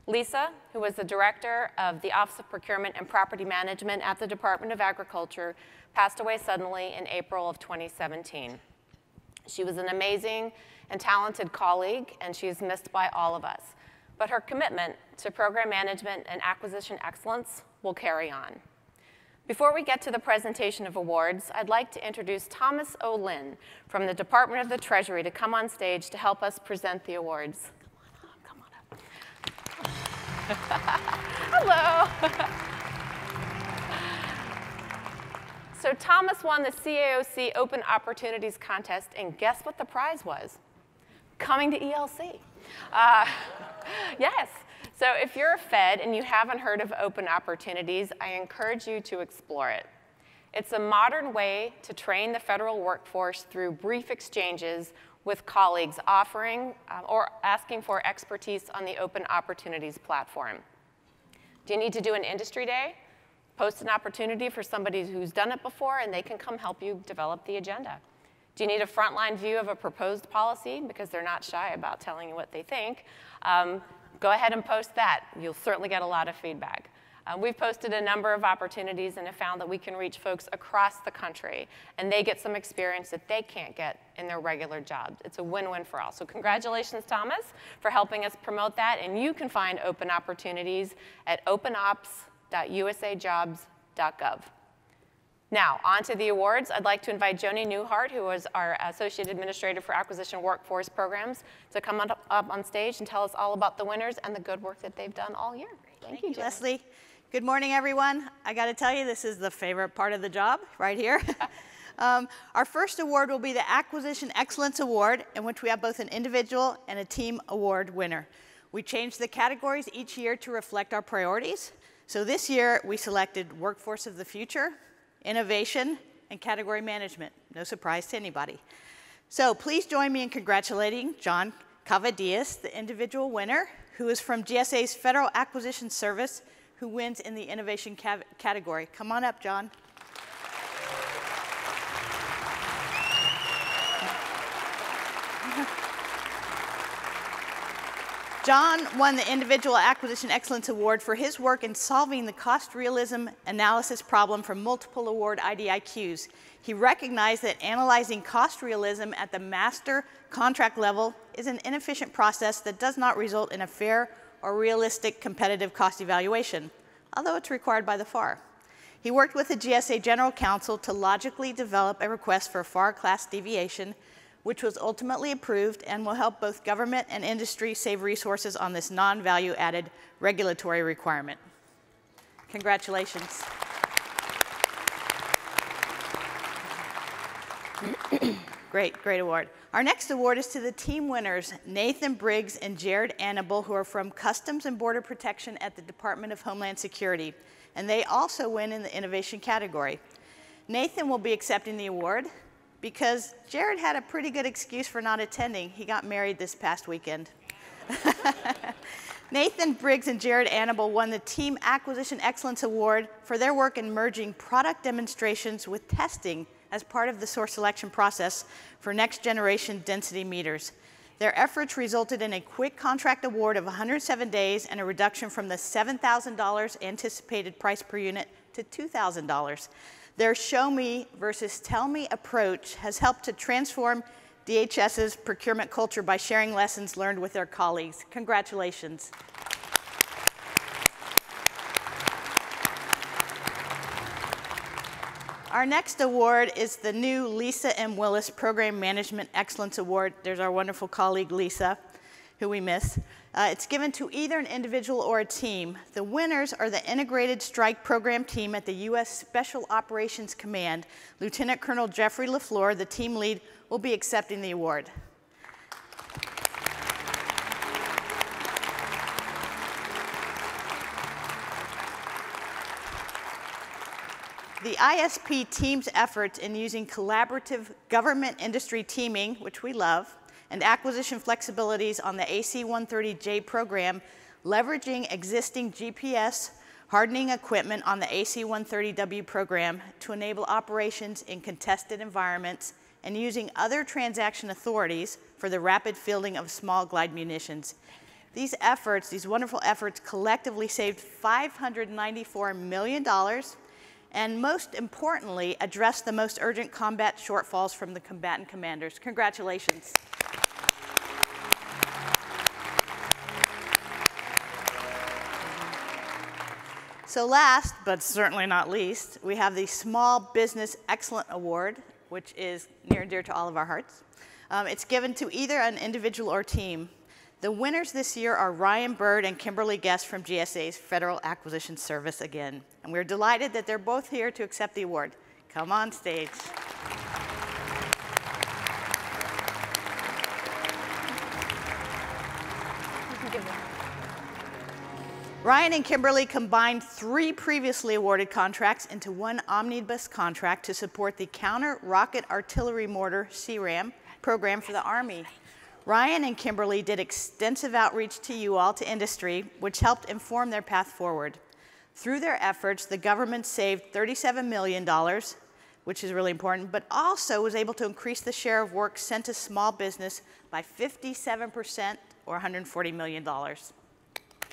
Lisa, who was the director of the Office of Procurement and Property Management at the Department of Agriculture, passed away suddenly in April of 2017. She was an amazing and talented colleague, and she is missed by all of us. But her commitment to program management and acquisition excellence will carry on. Before we get to the presentation of awards, I'd like to introduce Thomas O'Lynn from the Department of the Treasury to come on stage to help us present the awards. Come on up, come on up. Hello. so Thomas won the CAOC Open Opportunities Contest, and guess what the prize was? Coming to ELC. Uh, yes. So if you're a Fed and you haven't heard of open opportunities, I encourage you to explore it. It's a modern way to train the federal workforce through brief exchanges with colleagues offering uh, or asking for expertise on the Open Opportunities platform. Do you need to do an industry day? Post an opportunity for somebody who's done it before and they can come help you develop the agenda. Do you need a frontline view of a proposed policy? Because they're not shy about telling you what they think. Um, go ahead and post that. You'll certainly get a lot of feedback. Uh, we've posted a number of opportunities and have found that we can reach folks across the country and they get some experience that they can't get in their regular jobs. It's a win-win for all. So congratulations, Thomas, for helping us promote that. And you can find open opportunities at openopps.usajobs.gov. Now, on to the awards. I'd like to invite Joanie Newhart, who is our Associate Administrator for Acquisition Workforce Programs, to come up on stage and tell us all about the winners and the good work that they've done all year. Thank, Thank you, Leslie. Good morning, everyone. I got to tell you, this is the favorite part of the job right here. um, our first award will be the Acquisition Excellence Award, in which we have both an individual and a team award winner. We change the categories each year to reflect our priorities. So this year, we selected Workforce of the Future, innovation, and category management. No surprise to anybody. So please join me in congratulating John Cavadias, the individual winner, who is from GSA's Federal Acquisition Service, who wins in the innovation category. Come on up, John. John won the Individual Acquisition Excellence Award for his work in solving the cost realism analysis problem for multiple award IDIQs. He recognized that analyzing cost realism at the master contract level is an inefficient process that does not result in a fair or realistic competitive cost evaluation, although it's required by the FAR. He worked with the GSA General Counsel to logically develop a request for a FAR class deviation which was ultimately approved and will help both government and industry save resources on this non-value added regulatory requirement. Congratulations. great, great award. Our next award is to the team winners, Nathan Briggs and Jared Annable, who are from Customs and Border Protection at the Department of Homeland Security. And they also win in the innovation category. Nathan will be accepting the award because Jared had a pretty good excuse for not attending. He got married this past weekend. Nathan Briggs and Jared Annable won the Team Acquisition Excellence Award for their work in merging product demonstrations with testing as part of the source selection process for next generation density meters. Their efforts resulted in a quick contract award of 107 days and a reduction from the $7,000 anticipated price per unit to $2,000. Their show me versus tell me approach has helped to transform DHS's procurement culture by sharing lessons learned with their colleagues. Congratulations. Our next award is the new Lisa M. Wilusz Program Management Excellence Award. There's our wonderful colleague, Lisa, who we miss. Uh, it's given to either an individual or a team. The winners are the Integrated Strike Program team at the U.S. Special Operations Command. Lieutenant Colonel Jeffrey LaFleur, the team lead, will be accepting the award. The ISP team's efforts in using collaborative government industry teaming, which we love, and acquisition flexibilities on the AC-130J program, leveraging existing GPS hardening equipment on the AC-130W program to enable operations in contested environments and using other transaction authorities for the rapid fielding of small glide munitions. These efforts, these wonderful efforts, collectively saved $594 million and most importantly, address the most urgent combat shortfalls from the combatant commanders. Congratulations. So last, but certainly not least, we have the Small Business Excellent Award, which is near and dear to all of our hearts. Um, it's given to either an individual or team. The winners this year are Ryan Bird and Kimberly Guest from GSA's Federal Acquisition Service again. And we're delighted that they're both here to accept the award. Come on stage. Ryan and Kimberly combined three previously awarded contracts into one omnibus contract to support the Counter Rocket Artillery Mortar CRAM program for the Army. Ryan and Kimberly did extensive outreach to you all, to industry, which helped inform their path forward. Through their efforts, the government saved $37 million, which is really important, but also was able to increase the share of work sent to small business by 57% or $140 million.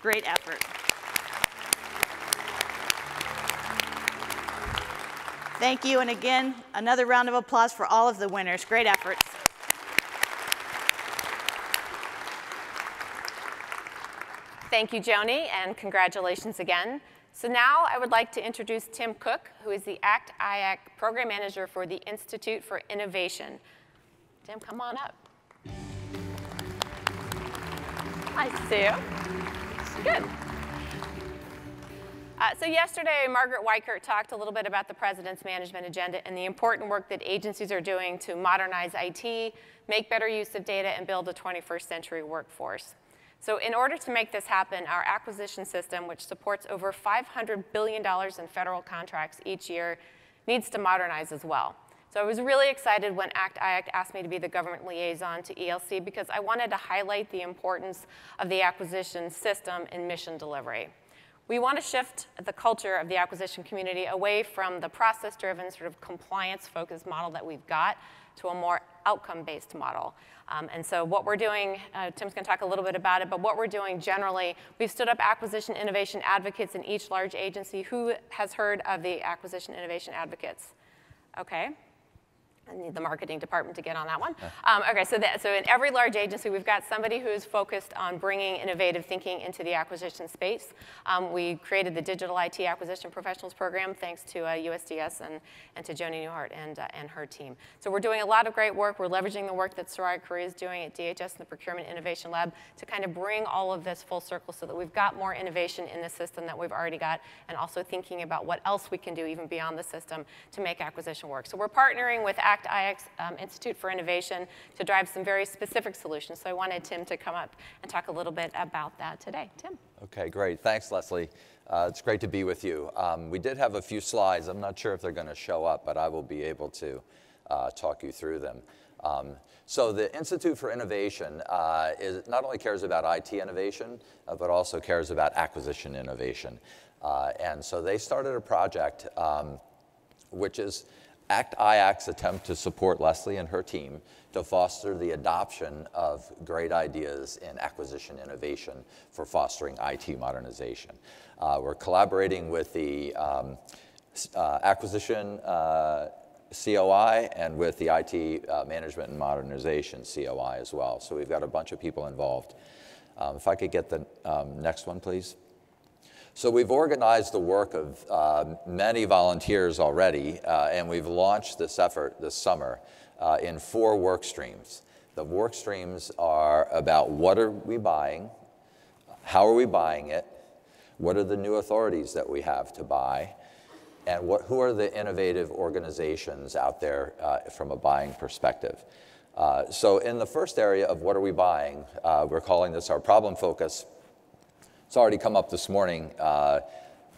Great effort. Thank you, and again, another round of applause for all of the winners. Great efforts. Thank you, Joanie, and congratulations again. So now I would like to introduce Tim Cook, who is the ACT IAC Program Manager for the Institute for Innovation. Tim, come on up. Hi, Sue. Good. Uh, so yesterday, Margaret Weichert talked a little bit about the President's management agenda and the important work that agencies are doing to modernize IT, make better use of data, and build a 21st century workforce. So in order to make this happen, our acquisition system, which supports over $500 billion in federal contracts each year, needs to modernize as well. So I was really excited when ACT IAC asked me to be the government liaison to ELC because I wanted to highlight the importance of the acquisition system in mission delivery. We want to shift the culture of the acquisition community away from the process-driven, sort of compliance-focused model that we've got to a more outcome-based model. Um, and so what we're doing, uh, Tim's going to talk a little bit about it, but what we're doing generally, we've stood up acquisition innovation advocates in each large agency. Who has heard of the acquisition innovation advocates? Okay. I need the marketing department to get on that one. Um, okay, so, that, so in every large agency, we've got somebody who's focused on bringing innovative thinking into the acquisition space. Um, we created the Digital IT Acquisition Professionals Program thanks to uh, USDS and, and to Joanie Newhart and, uh, and her team. So we're doing a lot of great work. We're leveraging the work that Soraya Correa is doing at DHS and the Procurement Innovation Lab to kind of bring all of this full circle so that we've got more innovation in the system that we've already got and also thinking about what else we can do even beyond the system to make acquisition work. So we're partnering with ACT IAC um, Institute for Innovation to drive some very specific solutions. So I wanted Tim to come up and talk a little bit about that today. Tim. Okay, great. Thanks, Leslie. Uh, it's great to be with you. Um, we did have a few slides. I'm not sure if they're going to show up, but I will be able to uh, talk you through them. Um, so the Institute for Innovation uh, is, not only cares about IT innovation, uh, but also cares about acquisition innovation. Uh, and so they started a project um, which is ACT IAC's attempt to support Leslie and her team to foster the adoption of great ideas in acquisition innovation for fostering IT modernization. Uh, we're collaborating with the um, uh, acquisition uh, COI and with the IT uh, management and modernization COI as well. So we've got a bunch of people involved. Um, if I could get the um, next one, please. So we've organized the work of uh, many volunteers already, uh, and we've launched this effort this summer uh, in four work streams. The work streams are about what are we buying, how are we buying it, what are the new authorities that we have to buy, and what, who are the innovative organizations out there uh, from a buying perspective. Uh, so in the first area of what are we buying, uh, we're calling this our problem focus it's already come up this morning. Uh,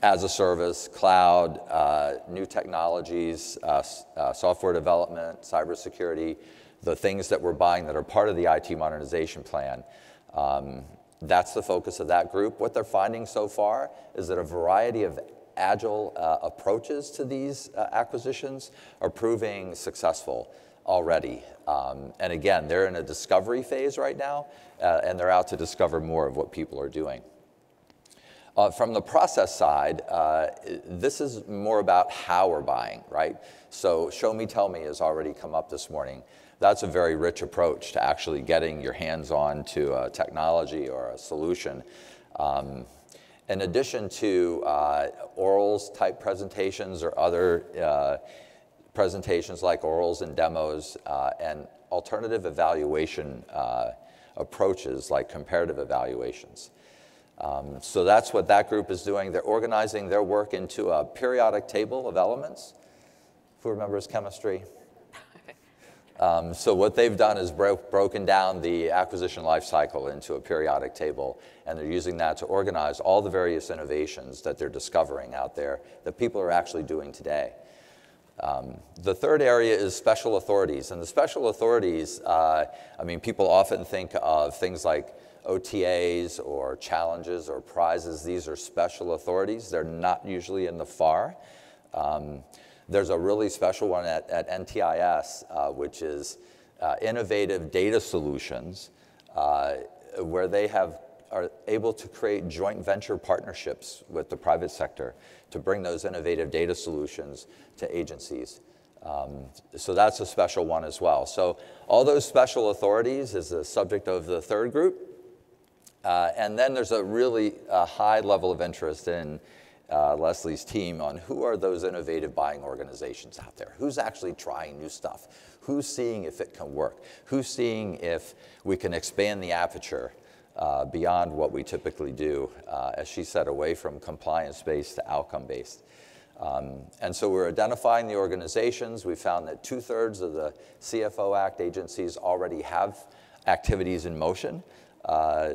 as a service, cloud, uh, new technologies, uh, uh, software development, cybersecurity, the things that we're buying that are part of the IT modernization plan. Um, that's the focus of that group. What they're finding so far is that a variety of agile uh, approaches to these uh, acquisitions are proving successful. already. Um, and again, they're in a discovery phase right now, uh, and they're out to discover more of what people are doing. Uh, from the process side, uh, this is more about how we're buying, right? So show me, tell me has already come up this morning. That's a very rich approach to actually getting your hands on to a technology or a solution. Um, in addition to uh, orals type presentations or other uh, presentations like orals and demos uh, and alternative evaluation uh, approaches like comparative evaluations. Um, so that's what that group is doing. They're organizing their work into a periodic table of elements. Who remembers chemistry? Um, so what they've done is bro broken down the acquisition life cycle into a periodic table, and they're using that to organize all the various innovations that they're discovering out there that people are actually doing today. Um, the third area is special authorities, and the special authorities, uh, I mean, people often think of things like OTAs or challenges or prizes. These are special authorities. They're not usually in the FAR. Um, there's a really special one at, at NTIS, uh, which is uh, innovative data solutions, uh, where they have are able to create joint venture partnerships with the private sector to bring those innovative data solutions to agencies. Um, so that's a special one as well. So all those special authorities is the subject of the third group. Uh, and then there's a really uh, high level of interest in uh, Leslie's team on who are those innovative buying organizations out there? Who's actually trying new stuff? Who's seeing if it can work? Who's seeing if we can expand the aperture uh, beyond what we typically do, uh, as she said, away from compliance-based to outcome-based? Um, and so we're identifying the organizations. We found that two-thirds of the CFO Act agencies already have activities in motion uh,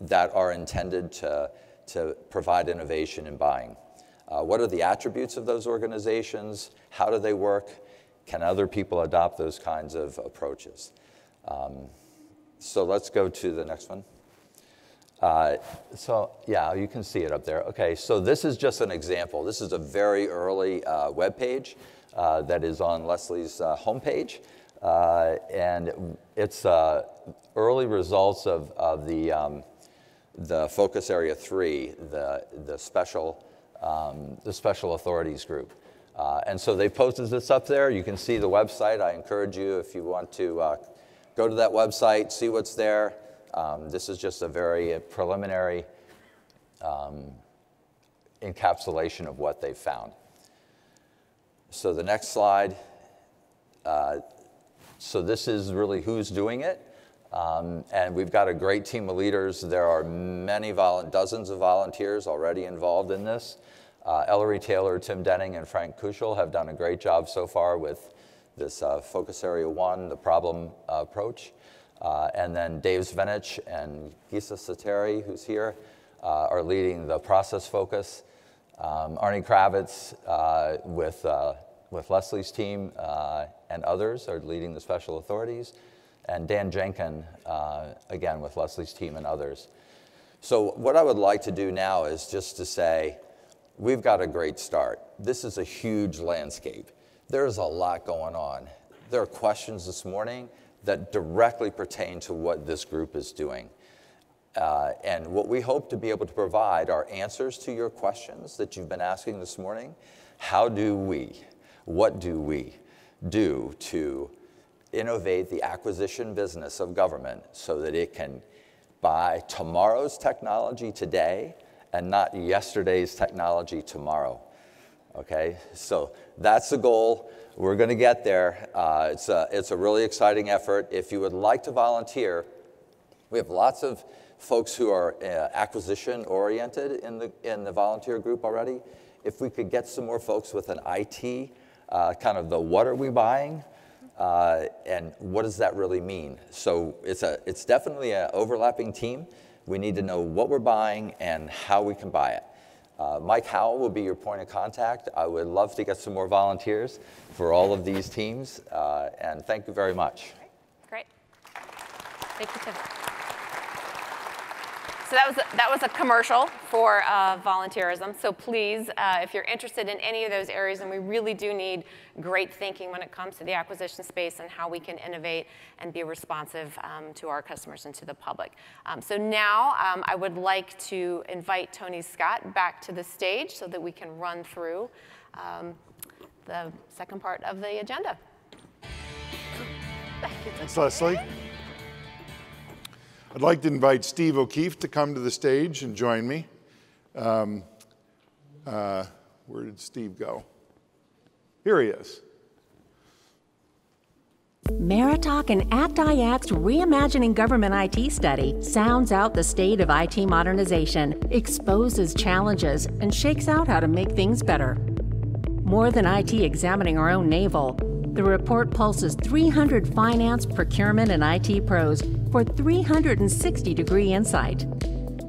that are intended to to provide innovation in buying. Uh, what are the attributes of those organizations? How do they work? Can other people adopt those kinds of approaches? Um, so let's go to the next one. Uh, so yeah, you can see it up there. Okay, so this is just an example. This is a very early uh, web page uh, that is on Leslie's uh, homepage. Uh, and it's uh, early results of, of the um, the focus area three, the, the, special, um, the special authorities group. Uh, and so they posted this up there. You can see the website. I encourage you if you want to uh, go to that website, see what's there. Um, this is just a very preliminary um, encapsulation of what they've found. So the next slide. Uh, so this is really who's doing it. Um, and we've got a great team of leaders. There are many, dozens of volunteers already involved in this. Uh, Ellery Taylor, Tim Denning, and Frank Kuschel have done a great job so far with this uh, focus area one, the problem uh, approach. Uh, and then Dave Zvenyach and Gisa Sateri, who's here, uh, are leading the process focus. Um, Arnie Kravitz uh, with, with Leslie's team and others are leading the special authorities and Dan Jenkin, uh, again, with Leslie's team and others. So what I would like to do now is just to say, we've got a great start. This is a huge landscape. There's a lot going on. There are questions this morning that directly pertain to what this group is doing. Uh, and what we hope to be able to provide are answers to your questions that you've been asking this morning. How do we, what do we do to innovate the acquisition business of government so that it can buy tomorrow's technology today and not yesterday's technology tomorrow. Okay, so that's the goal. We're going to get there. Uh, it's, a, it's a really exciting effort. If you would like to volunteer, we have lots of folks who are uh, acquisition oriented in the, in the volunteer group already. If we could get some more folks with an IT, uh, kind of the what are we buying, uh, and what does that really mean? So it's, a, it's definitely an overlapping team. We need to know what we're buying and how we can buy it. Uh, Mike Howell will be your point of contact. I would love to get some more volunteers for all of these teams, uh, and thank you very much. Great. Thank you, Tim. So that was a, that was a commercial for uh, volunteerism. So please, uh, if you're interested in any of those areas, and we really do need great thinking when it comes to the acquisition space and how we can innovate and be responsive um, to our customers and to the public. Um, so now um, I would like to invite Tony Scott back to the stage so that we can run through um, the second part of the agenda. Thanks, Leslie. I'd like to invite Steve O'Keefe to come to the stage and join me. Um, uh, where did Steve go? Here he is. MeriTalk and ACT-IAC's Reimagining Government IT study sounds out the state of IT modernization, exposes challenges, and shakes out how to make things better. More than IT examining our own navel, the report pulses 300 finance, procurement, and IT pros for 360 degree insight.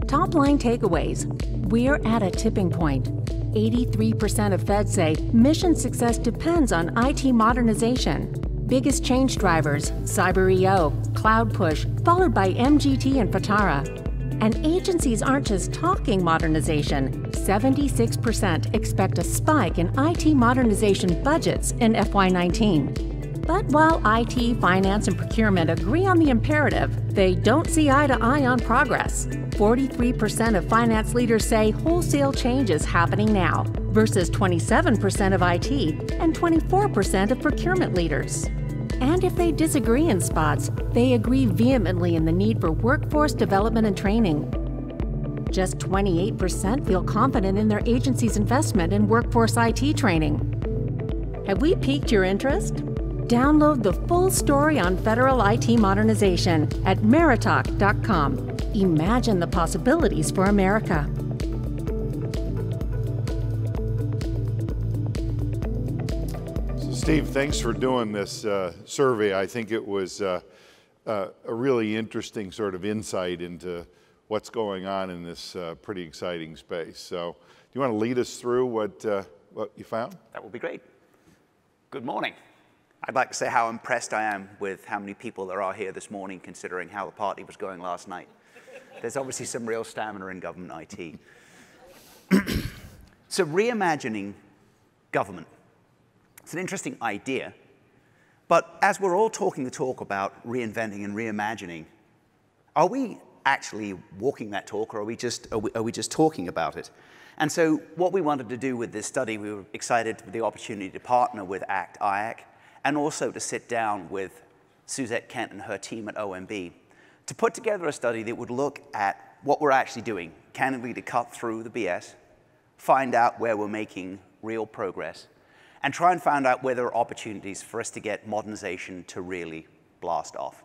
Top line takeaways We're at a tipping point. 83% of feds say mission success depends on IT modernization. Biggest change drivers Cyber EO, Cloud Push, followed by MGT and FITARA. And agencies aren't just talking modernization. 76% expect a spike in IT modernization budgets in FY19. But while IT, finance, and procurement agree on the imperative, they don't see eye to eye on progress. 43% of finance leaders say wholesale change is happening now, versus 27% of IT and 24% of procurement leaders. And if they disagree in spots, they agree vehemently in the need for workforce development and training. Just 28% feel confident in their agency's investment in workforce IT training. Have we piqued your interest? Download the full story on federal IT modernization at MeriTalk.com. Imagine the possibilities for America. Steve, thanks for doing this uh, survey. I think it was uh, uh, a really interesting sort of insight into what's going on in this uh, pretty exciting space. So, do you want to lead us through what, uh, what you found? That would be great. Good morning. I'd like to say how impressed I am with how many people there are here this morning, considering how the party was going last night. There's obviously some real stamina in government IT. so, reimagining government it's an interesting idea. But as we're all talking the talk about reinventing and reimagining, are we actually walking that talk or are we just, are we, are we just talking about it? And so what we wanted to do with this study, we were excited for the opportunity to partner with ACT IAC and also to sit down with Suzette Kent and her team at OMB to put together a study that would look at what we're actually doing, candidly to cut through the BS, find out where we're making real progress, and try and find out where there are opportunities for us to get modernization to really blast off.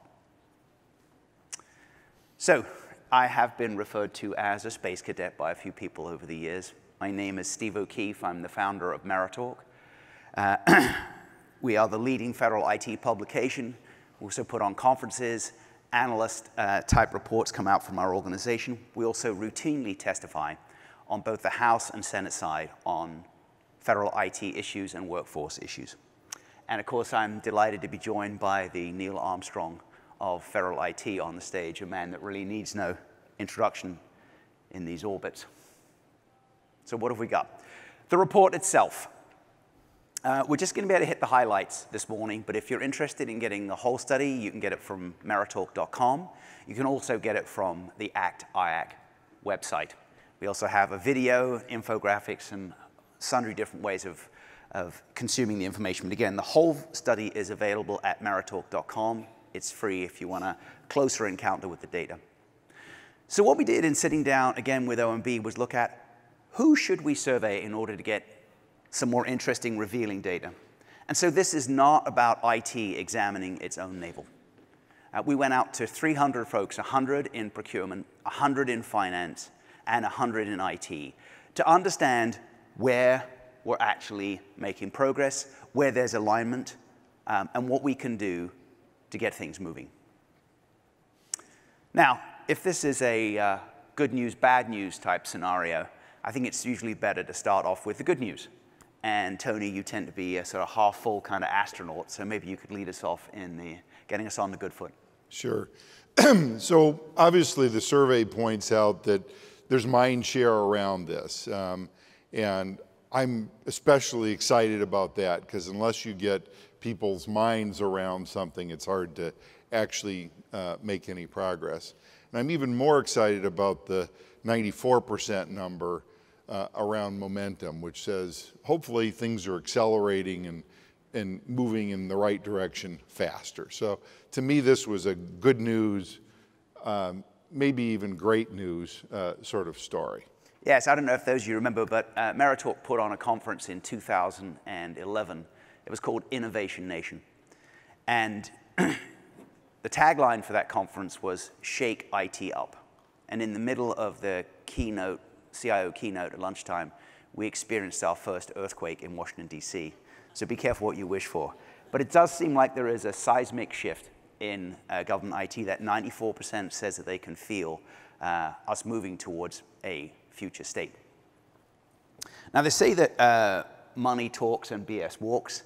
So, I have been referred to as a space cadet by a few people over the years. My name is Steve O'Keefe. I'm the founder of MeriTalk. Uh, we are the leading federal IT publication. We also put on conferences, analyst uh, type reports come out from our organization. We also routinely testify on both the House and Senate side on federal IT issues and workforce issues. And of course, I'm delighted to be joined by the Neil Armstrong of federal IT on the stage, a man that really needs no introduction in these orbits. So what have we got? The report itself. Uh, we're just going to be able to hit the highlights this morning, but if you're interested in getting the whole study, you can get it from meritalk.com. You can also get it from the ACT IAC website. We also have a video, infographics, and sundry different ways of, of consuming the information. But again, the whole study is available at meritalk.com. It's free if you want a closer encounter with the data. So what we did in sitting down again with OMB was look at who should we survey in order to get some more interesting, revealing data. And so this is not about IT examining its own navel. Uh, we went out to 300 folks, 100 in procurement, 100 in finance, and 100 in IT, to understand where we're actually making progress, where there's alignment, um, and what we can do to get things moving. Now, if this is a uh, good news, bad news type scenario, I think it's usually better to start off with the good news. And Tony, you tend to be a sort of half full kind of astronaut, so maybe you could lead us off in the getting us on the good foot. Sure. so obviously the survey points out that there's mind share around this. Um, and I'm especially excited about that because unless you get people's minds around something, it's hard to actually uh, make any progress. And I'm even more excited about the 94% number uh, around momentum, which says hopefully things are accelerating and, and moving in the right direction faster. So to me, this was a good news, um, maybe even great news uh, sort of story. Yes, I don't know if those of you remember, but uh, Meritalk put on a conference in 2011. It was called Innovation Nation. And the tagline for that conference was Shake IT Up. And in the middle of the keynote, CIO keynote at lunchtime, we experienced our first earthquake in Washington, D.C. So be careful what you wish for. But it does seem like there is a seismic shift in uh, government IT that 94% says that they can feel uh, us moving towards a future state. Now, they say that uh, money talks and BS walks.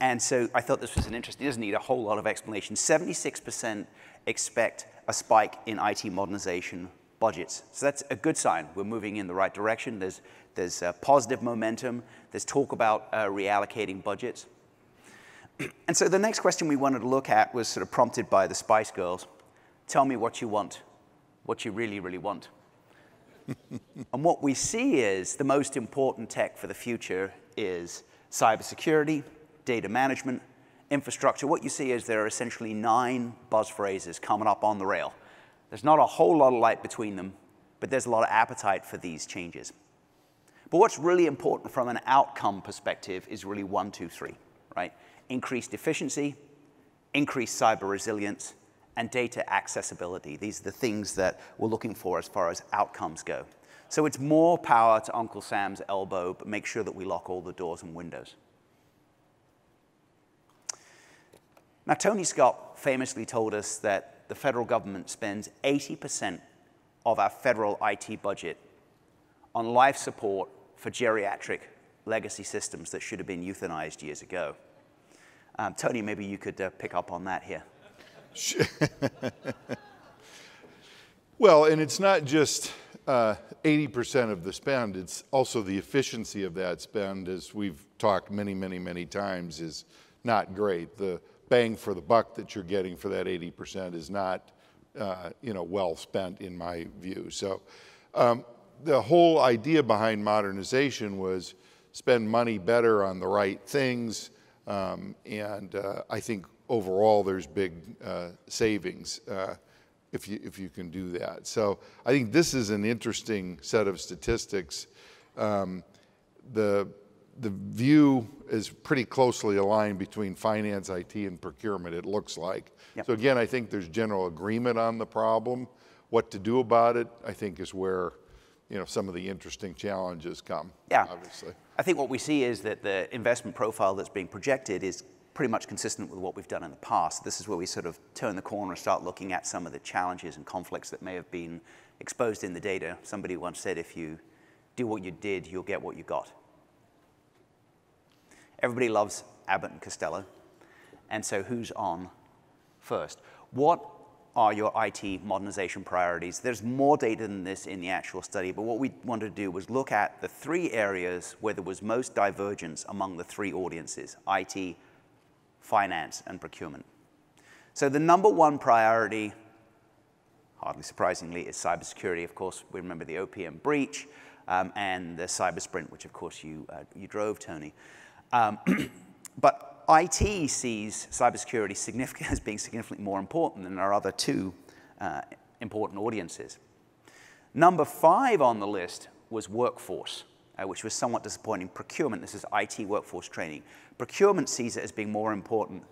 And so I thought this was an interesting, it doesn't need a whole lot of explanation. 76% expect a spike in IT modernization budgets. So that's a good sign. We're moving in the right direction. There's, there's uh, positive momentum. There's talk about uh, reallocating budgets. and so the next question we wanted to look at was sort of prompted by the Spice Girls. Tell me what you want, what you really, really want. and what we see is the most important tech for the future is cybersecurity, data management, infrastructure. What you see is there are essentially nine buzz phrases coming up on the rail. There's not a whole lot of light between them, but there's a lot of appetite for these changes. But what's really important from an outcome perspective is really one, two, three, right? Increased efficiency, increased cyber resilience, and data accessibility. These are the things that we're looking for as far as outcomes go. So it's more power to Uncle Sam's elbow, but make sure that we lock all the doors and windows. Now, Tony Scott famously told us that the federal government spends 80% of our federal IT budget on life support for geriatric legacy systems that should have been euthanized years ago. Um, Tony, maybe you could uh, pick up on that here. well, and it's not just 80% uh, of the spend, it's also the efficiency of that spend, as we've talked many, many, many times, is not great. The bang for the buck that you're getting for that 80% is not, uh, you know, well spent in my view. So um, the whole idea behind modernization was spend money better on the right things, um, and uh, I think overall there's big uh, savings uh, if, you, if you can do that. So I think this is an interesting set of statistics. Um, the, the view is pretty closely aligned between finance, IT, and procurement, it looks like. Yep. So again, I think there's general agreement on the problem. What to do about it, I think, is where you know, some of the interesting challenges come, yeah. obviously. I think what we see is that the investment profile that's being projected is pretty much consistent with what we've done in the past. This is where we sort of turn the corner and start looking at some of the challenges and conflicts that may have been exposed in the data. Somebody once said, if you do what you did, you'll get what you got. Everybody loves Abbott and Costello. And so who's on first? What are your IT modernization priorities? There's more data than this in the actual study, but what we wanted to do was look at the three areas where there was most divergence among the three audiences, IT, finance, and procurement. So the number one priority, hardly surprisingly, is cybersecurity. Of course, we remember the OPM breach um, and the cyber sprint, which of course you, uh, you drove, Tony. Um, but IT sees cybersecurity as being significantly more important than our other two uh, important audiences. Number five on the list was workforce, uh, which was somewhat disappointing. Procurement, this is IT workforce training. Procurement sees it as being more important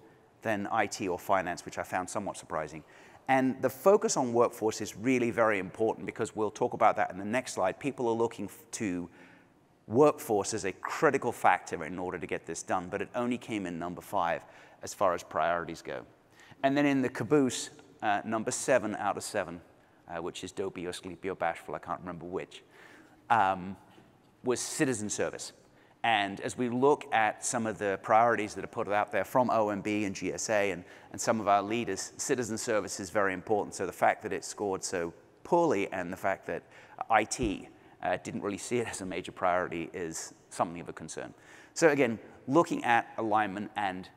than IT or finance, which I found somewhat surprising. And the focus on workforce is really very important because we'll talk about that in the next slide. People are looking to workforce as a critical factor in order to get this done, but it only came in number five as far as priorities go. And then in the caboose, uh, number seven out of seven, uh, which is dopey or sleepy or bashful, I can't remember which, um, was citizen service. And as we look at some of the priorities that are put out there from OMB and GSA and, and some of our leaders, citizen service is very important. So the fact that it scored so poorly and the fact that IT uh, didn't really see it as a major priority is something of a concern. So again, looking at alignment and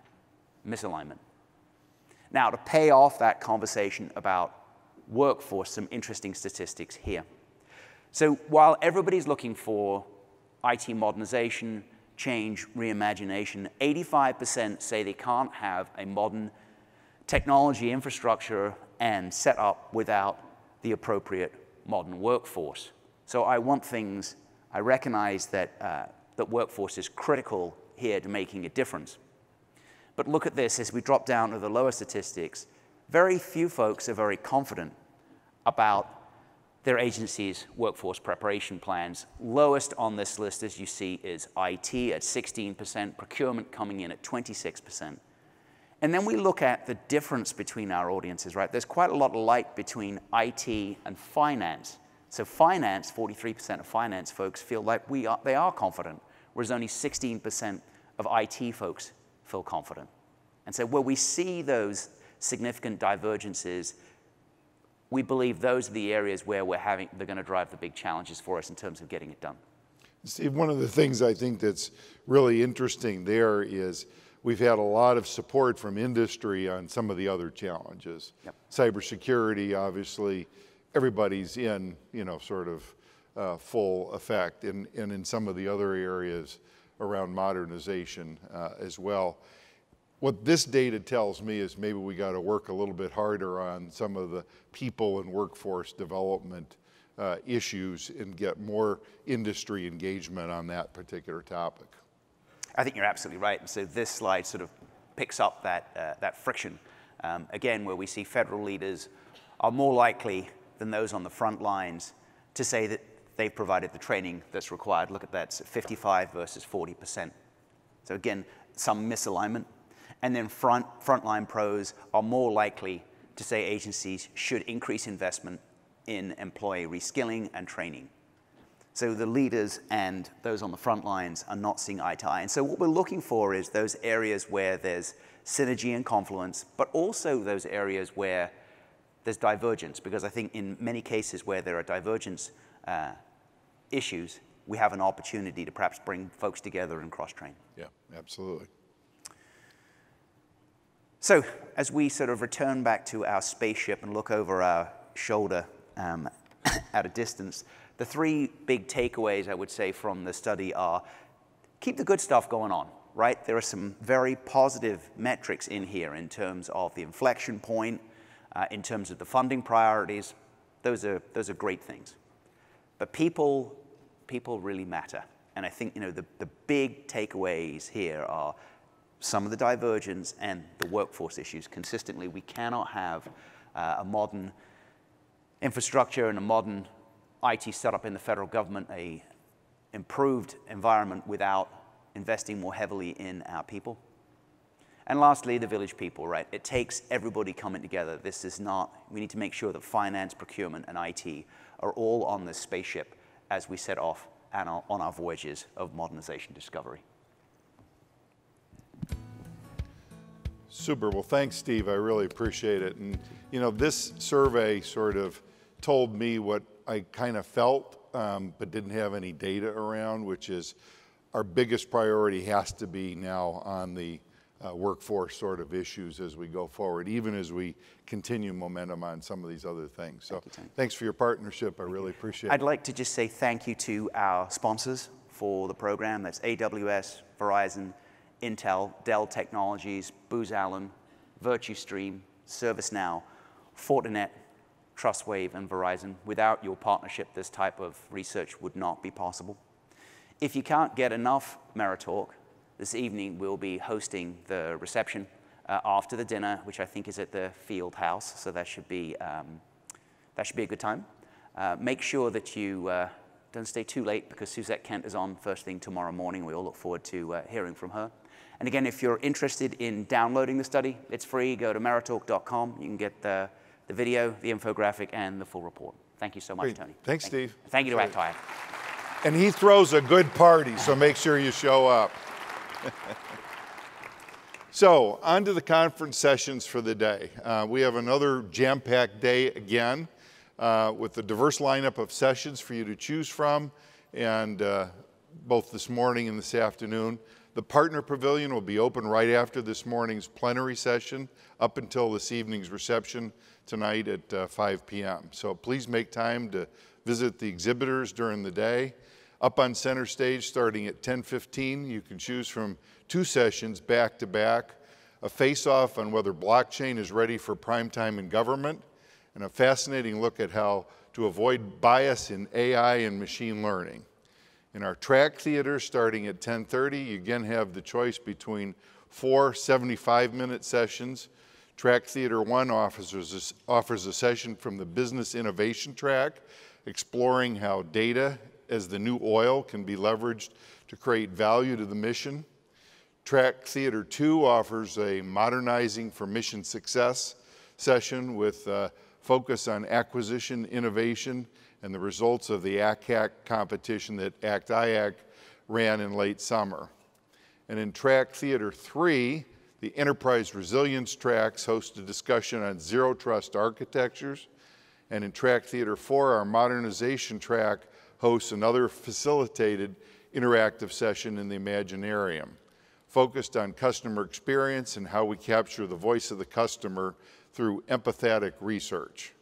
misalignment. Now, to pay off that conversation about workforce, some interesting statistics here. So while everybody's looking for IT modernization, change, reimagination, 85% say they can't have a modern technology infrastructure and set up without the appropriate modern workforce. So I want things, I recognize that, uh, that workforce is critical here to making a difference. But look at this, as we drop down to the lower statistics, very few folks are very confident about their agency's workforce preparation plans. Lowest on this list, as you see, is IT at 16%, procurement coming in at 26%. And then we look at the difference between our audiences, right? There's quite a lot of light between IT and finance. So finance, 43% of finance folks feel like we are, they are confident, whereas only 16% of IT folks feel confident. And so where we see those significant divergences, we believe those are the areas where we're having, they're going to drive the big challenges for us in terms of getting it done. Steve, one of the things I think that's really interesting there is we've had a lot of support from industry on some of the other challenges. Yep. Cybersecurity, obviously, everybody's in, you know, sort of uh, full effect, and, and in some of the other areas around modernization uh, as well. What this data tells me is maybe we got to work a little bit harder on some of the people and workforce development uh, issues and get more industry engagement on that particular topic. I think you're absolutely right. And so this slide sort of picks up that, uh, that friction. Um, again, where we see federal leaders are more likely than those on the front lines to say that they've provided the training that's required. Look at that, 55 versus 40%. So again, some misalignment. And then front, frontline pros are more likely to say agencies should increase investment in employee reskilling and training. So the leaders and those on the front lines are not seeing eye to eye. And so what we're looking for is those areas where there's synergy and confluence, but also those areas where there's divergence, because I think in many cases where there are divergence uh, issues, we have an opportunity to perhaps bring folks together and cross-train. Yeah, absolutely. So as we sort of return back to our spaceship and look over our shoulder um, at a distance, the three big takeaways I would say from the study are keep the good stuff going on, right? There are some very positive metrics in here in terms of the inflection point, uh, in terms of the funding priorities. Those are, those are great things. But people, people really matter. And I think you know, the, the big takeaways here are some of the divergence and the workforce issues. Consistently, we cannot have uh, a modern infrastructure and a modern IT setup in the federal government, a improved environment without investing more heavily in our people. And lastly, the village people, right? It takes everybody coming together. This is not, we need to make sure that finance, procurement, and IT are all on this spaceship as we set off on our voyages of modernization discovery. Super. Well, thanks, Steve. I really appreciate it. And, you know, this survey sort of told me what I kind of felt, um, but didn't have any data around, which is our biggest priority has to be now on the uh, workforce sort of issues as we go forward, even as we continue momentum on some of these other things. So Thank you, thanks for your partnership. I really appreciate I'd it. I'd like to just say thank you to our sponsors for the program. That's AWS, Verizon, Intel, Dell Technologies, Booz Allen, VirtuStream, ServiceNow, Fortinet, Trustwave, and Verizon. Without your partnership, this type of research would not be possible. If you can't get enough MeriTalk, this evening we'll be hosting the reception uh, after the dinner, which I think is at the Field House, so that should be, um, that should be a good time. Uh, make sure that you uh, don't stay too late because Suzette Kent is on first thing tomorrow morning. We all look forward to uh, hearing from her. And again, if you're interested in downloading the study, it's free. Go to meritalk.com. You can get the the video, the infographic, and the full report. Thank you so much, Great. Tony. Thanks, Thank Steve. You. Thank you to ACTIAC. And he throws a good party, so make sure you show up. so, on to the conference sessions for the day. Uh, we have another jam packed day again uh, with a diverse lineup of sessions for you to choose from, and uh, both this morning and this afternoon. The Partner Pavilion will be open right after this morning's plenary session up until this evening's reception tonight at uh, 5 p.m. So please make time to visit the exhibitors during the day. Up on center stage starting at 10:15, you can choose from two sessions back to back, a face-off on whether blockchain is ready for prime time in government, and a fascinating look at how to avoid bias in AI and machine learning. In our track theater starting at 10:30, you again have the choice between four 75-minute sessions. Track Theater 1 offers offers a session from the business innovation track, exploring how data as the new oil can be leveraged to create value to the mission. Track Theater 2 offers a Modernizing for Mission Success session with uh, focus on acquisition innovation and the results of the ACT-HAC competition that ACT-IAC ran in late summer. And in Track Theater 3, the Enterprise Resilience tracks host a discussion on zero trust architectures. And in Track Theater 4, our modernization track hosts another facilitated interactive session in the Imaginarium, focused on customer experience and how we capture the voice of the customer through empathetic research.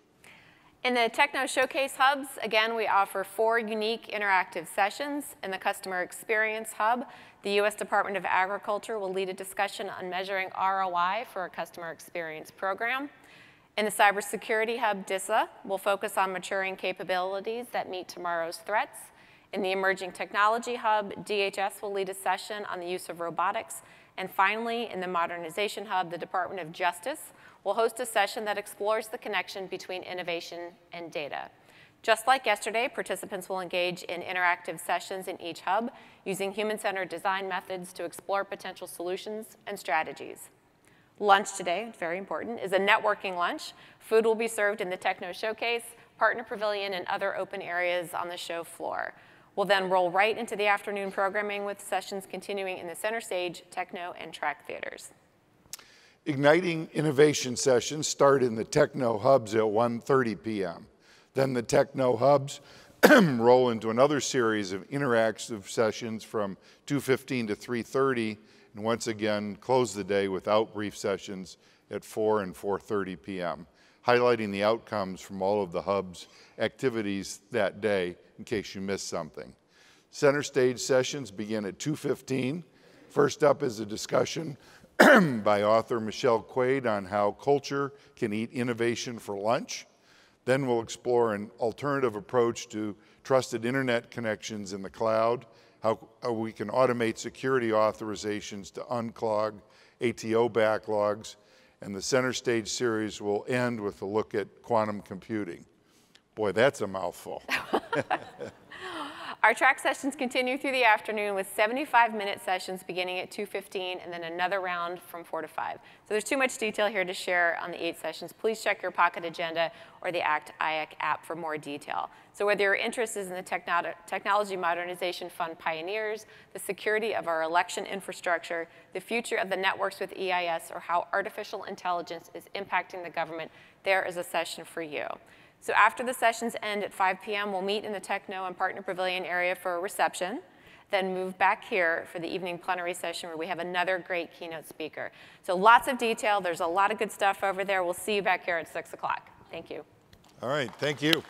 In the Techno Showcase Hubs, again, we offer four unique interactive sessions. In the Customer Experience Hub, the U.S. Department of Agriculture will lead a discussion on measuring ROI for a customer experience program. In the Cybersecurity Hub, DISA will focus on maturing capabilities that meet tomorrow's threats. In the Emerging Technology Hub, DHS will lead a session on the use of robotics. And finally, in the Modernization Hub, the Department of Justice will host a session that explores the connection between innovation and data. Just like yesterday, participants will engage in interactive sessions in each hub using human-centered design methods to explore potential solutions and strategies. Lunch today, very important, is a networking lunch. Food will be served in the Techno Showcase, Partner Pavilion, and other open areas on the show floor. We'll then roll right into the afternoon programming with sessions continuing in the center stage, techno, and track theaters. Igniting innovation sessions start in the Techno Hubs at 1.30 p.m. Then the Techno Hubs roll into another series of interactive sessions from 2.15 to 3.30 and once again close the day with outbrief sessions at 4 and 4.30 p.m., highlighting the outcomes from all of the hub's activities that day in case you missed something. Center stage sessions begin at 2.15. First up is a discussion by author Michelle Quaid on how culture can eat innovation for lunch. Then we'll explore an alternative approach to trusted internet connections in the cloud how, we can automate security authorizations to unclog ATO backlogs, and the center stage series will end with a look at quantum computing. Boy, that's a mouthful. Our track sessions continue through the afternoon with 75-minute sessions beginning at 2.15 and then another round from 4 to 5. So there's too much detail here to share on the eight sessions. Please check your pocket agenda or the ACT IAC app for more detail. So whether your interest is in the techno Technology Modernization Fund pioneers, the security of our election infrastructure, the future of the networks with EIS, or how artificial intelligence is impacting the government, there is a session for you. So after the sessions end at 5 p.m., we'll meet in the Techno and Partner Pavilion area for a reception, then move back here for the evening plenary session where we have another great keynote speaker. So lots of detail. There's a lot of good stuff over there. We'll see you back here at 6 o'clock. Thank you. All right. Thank you.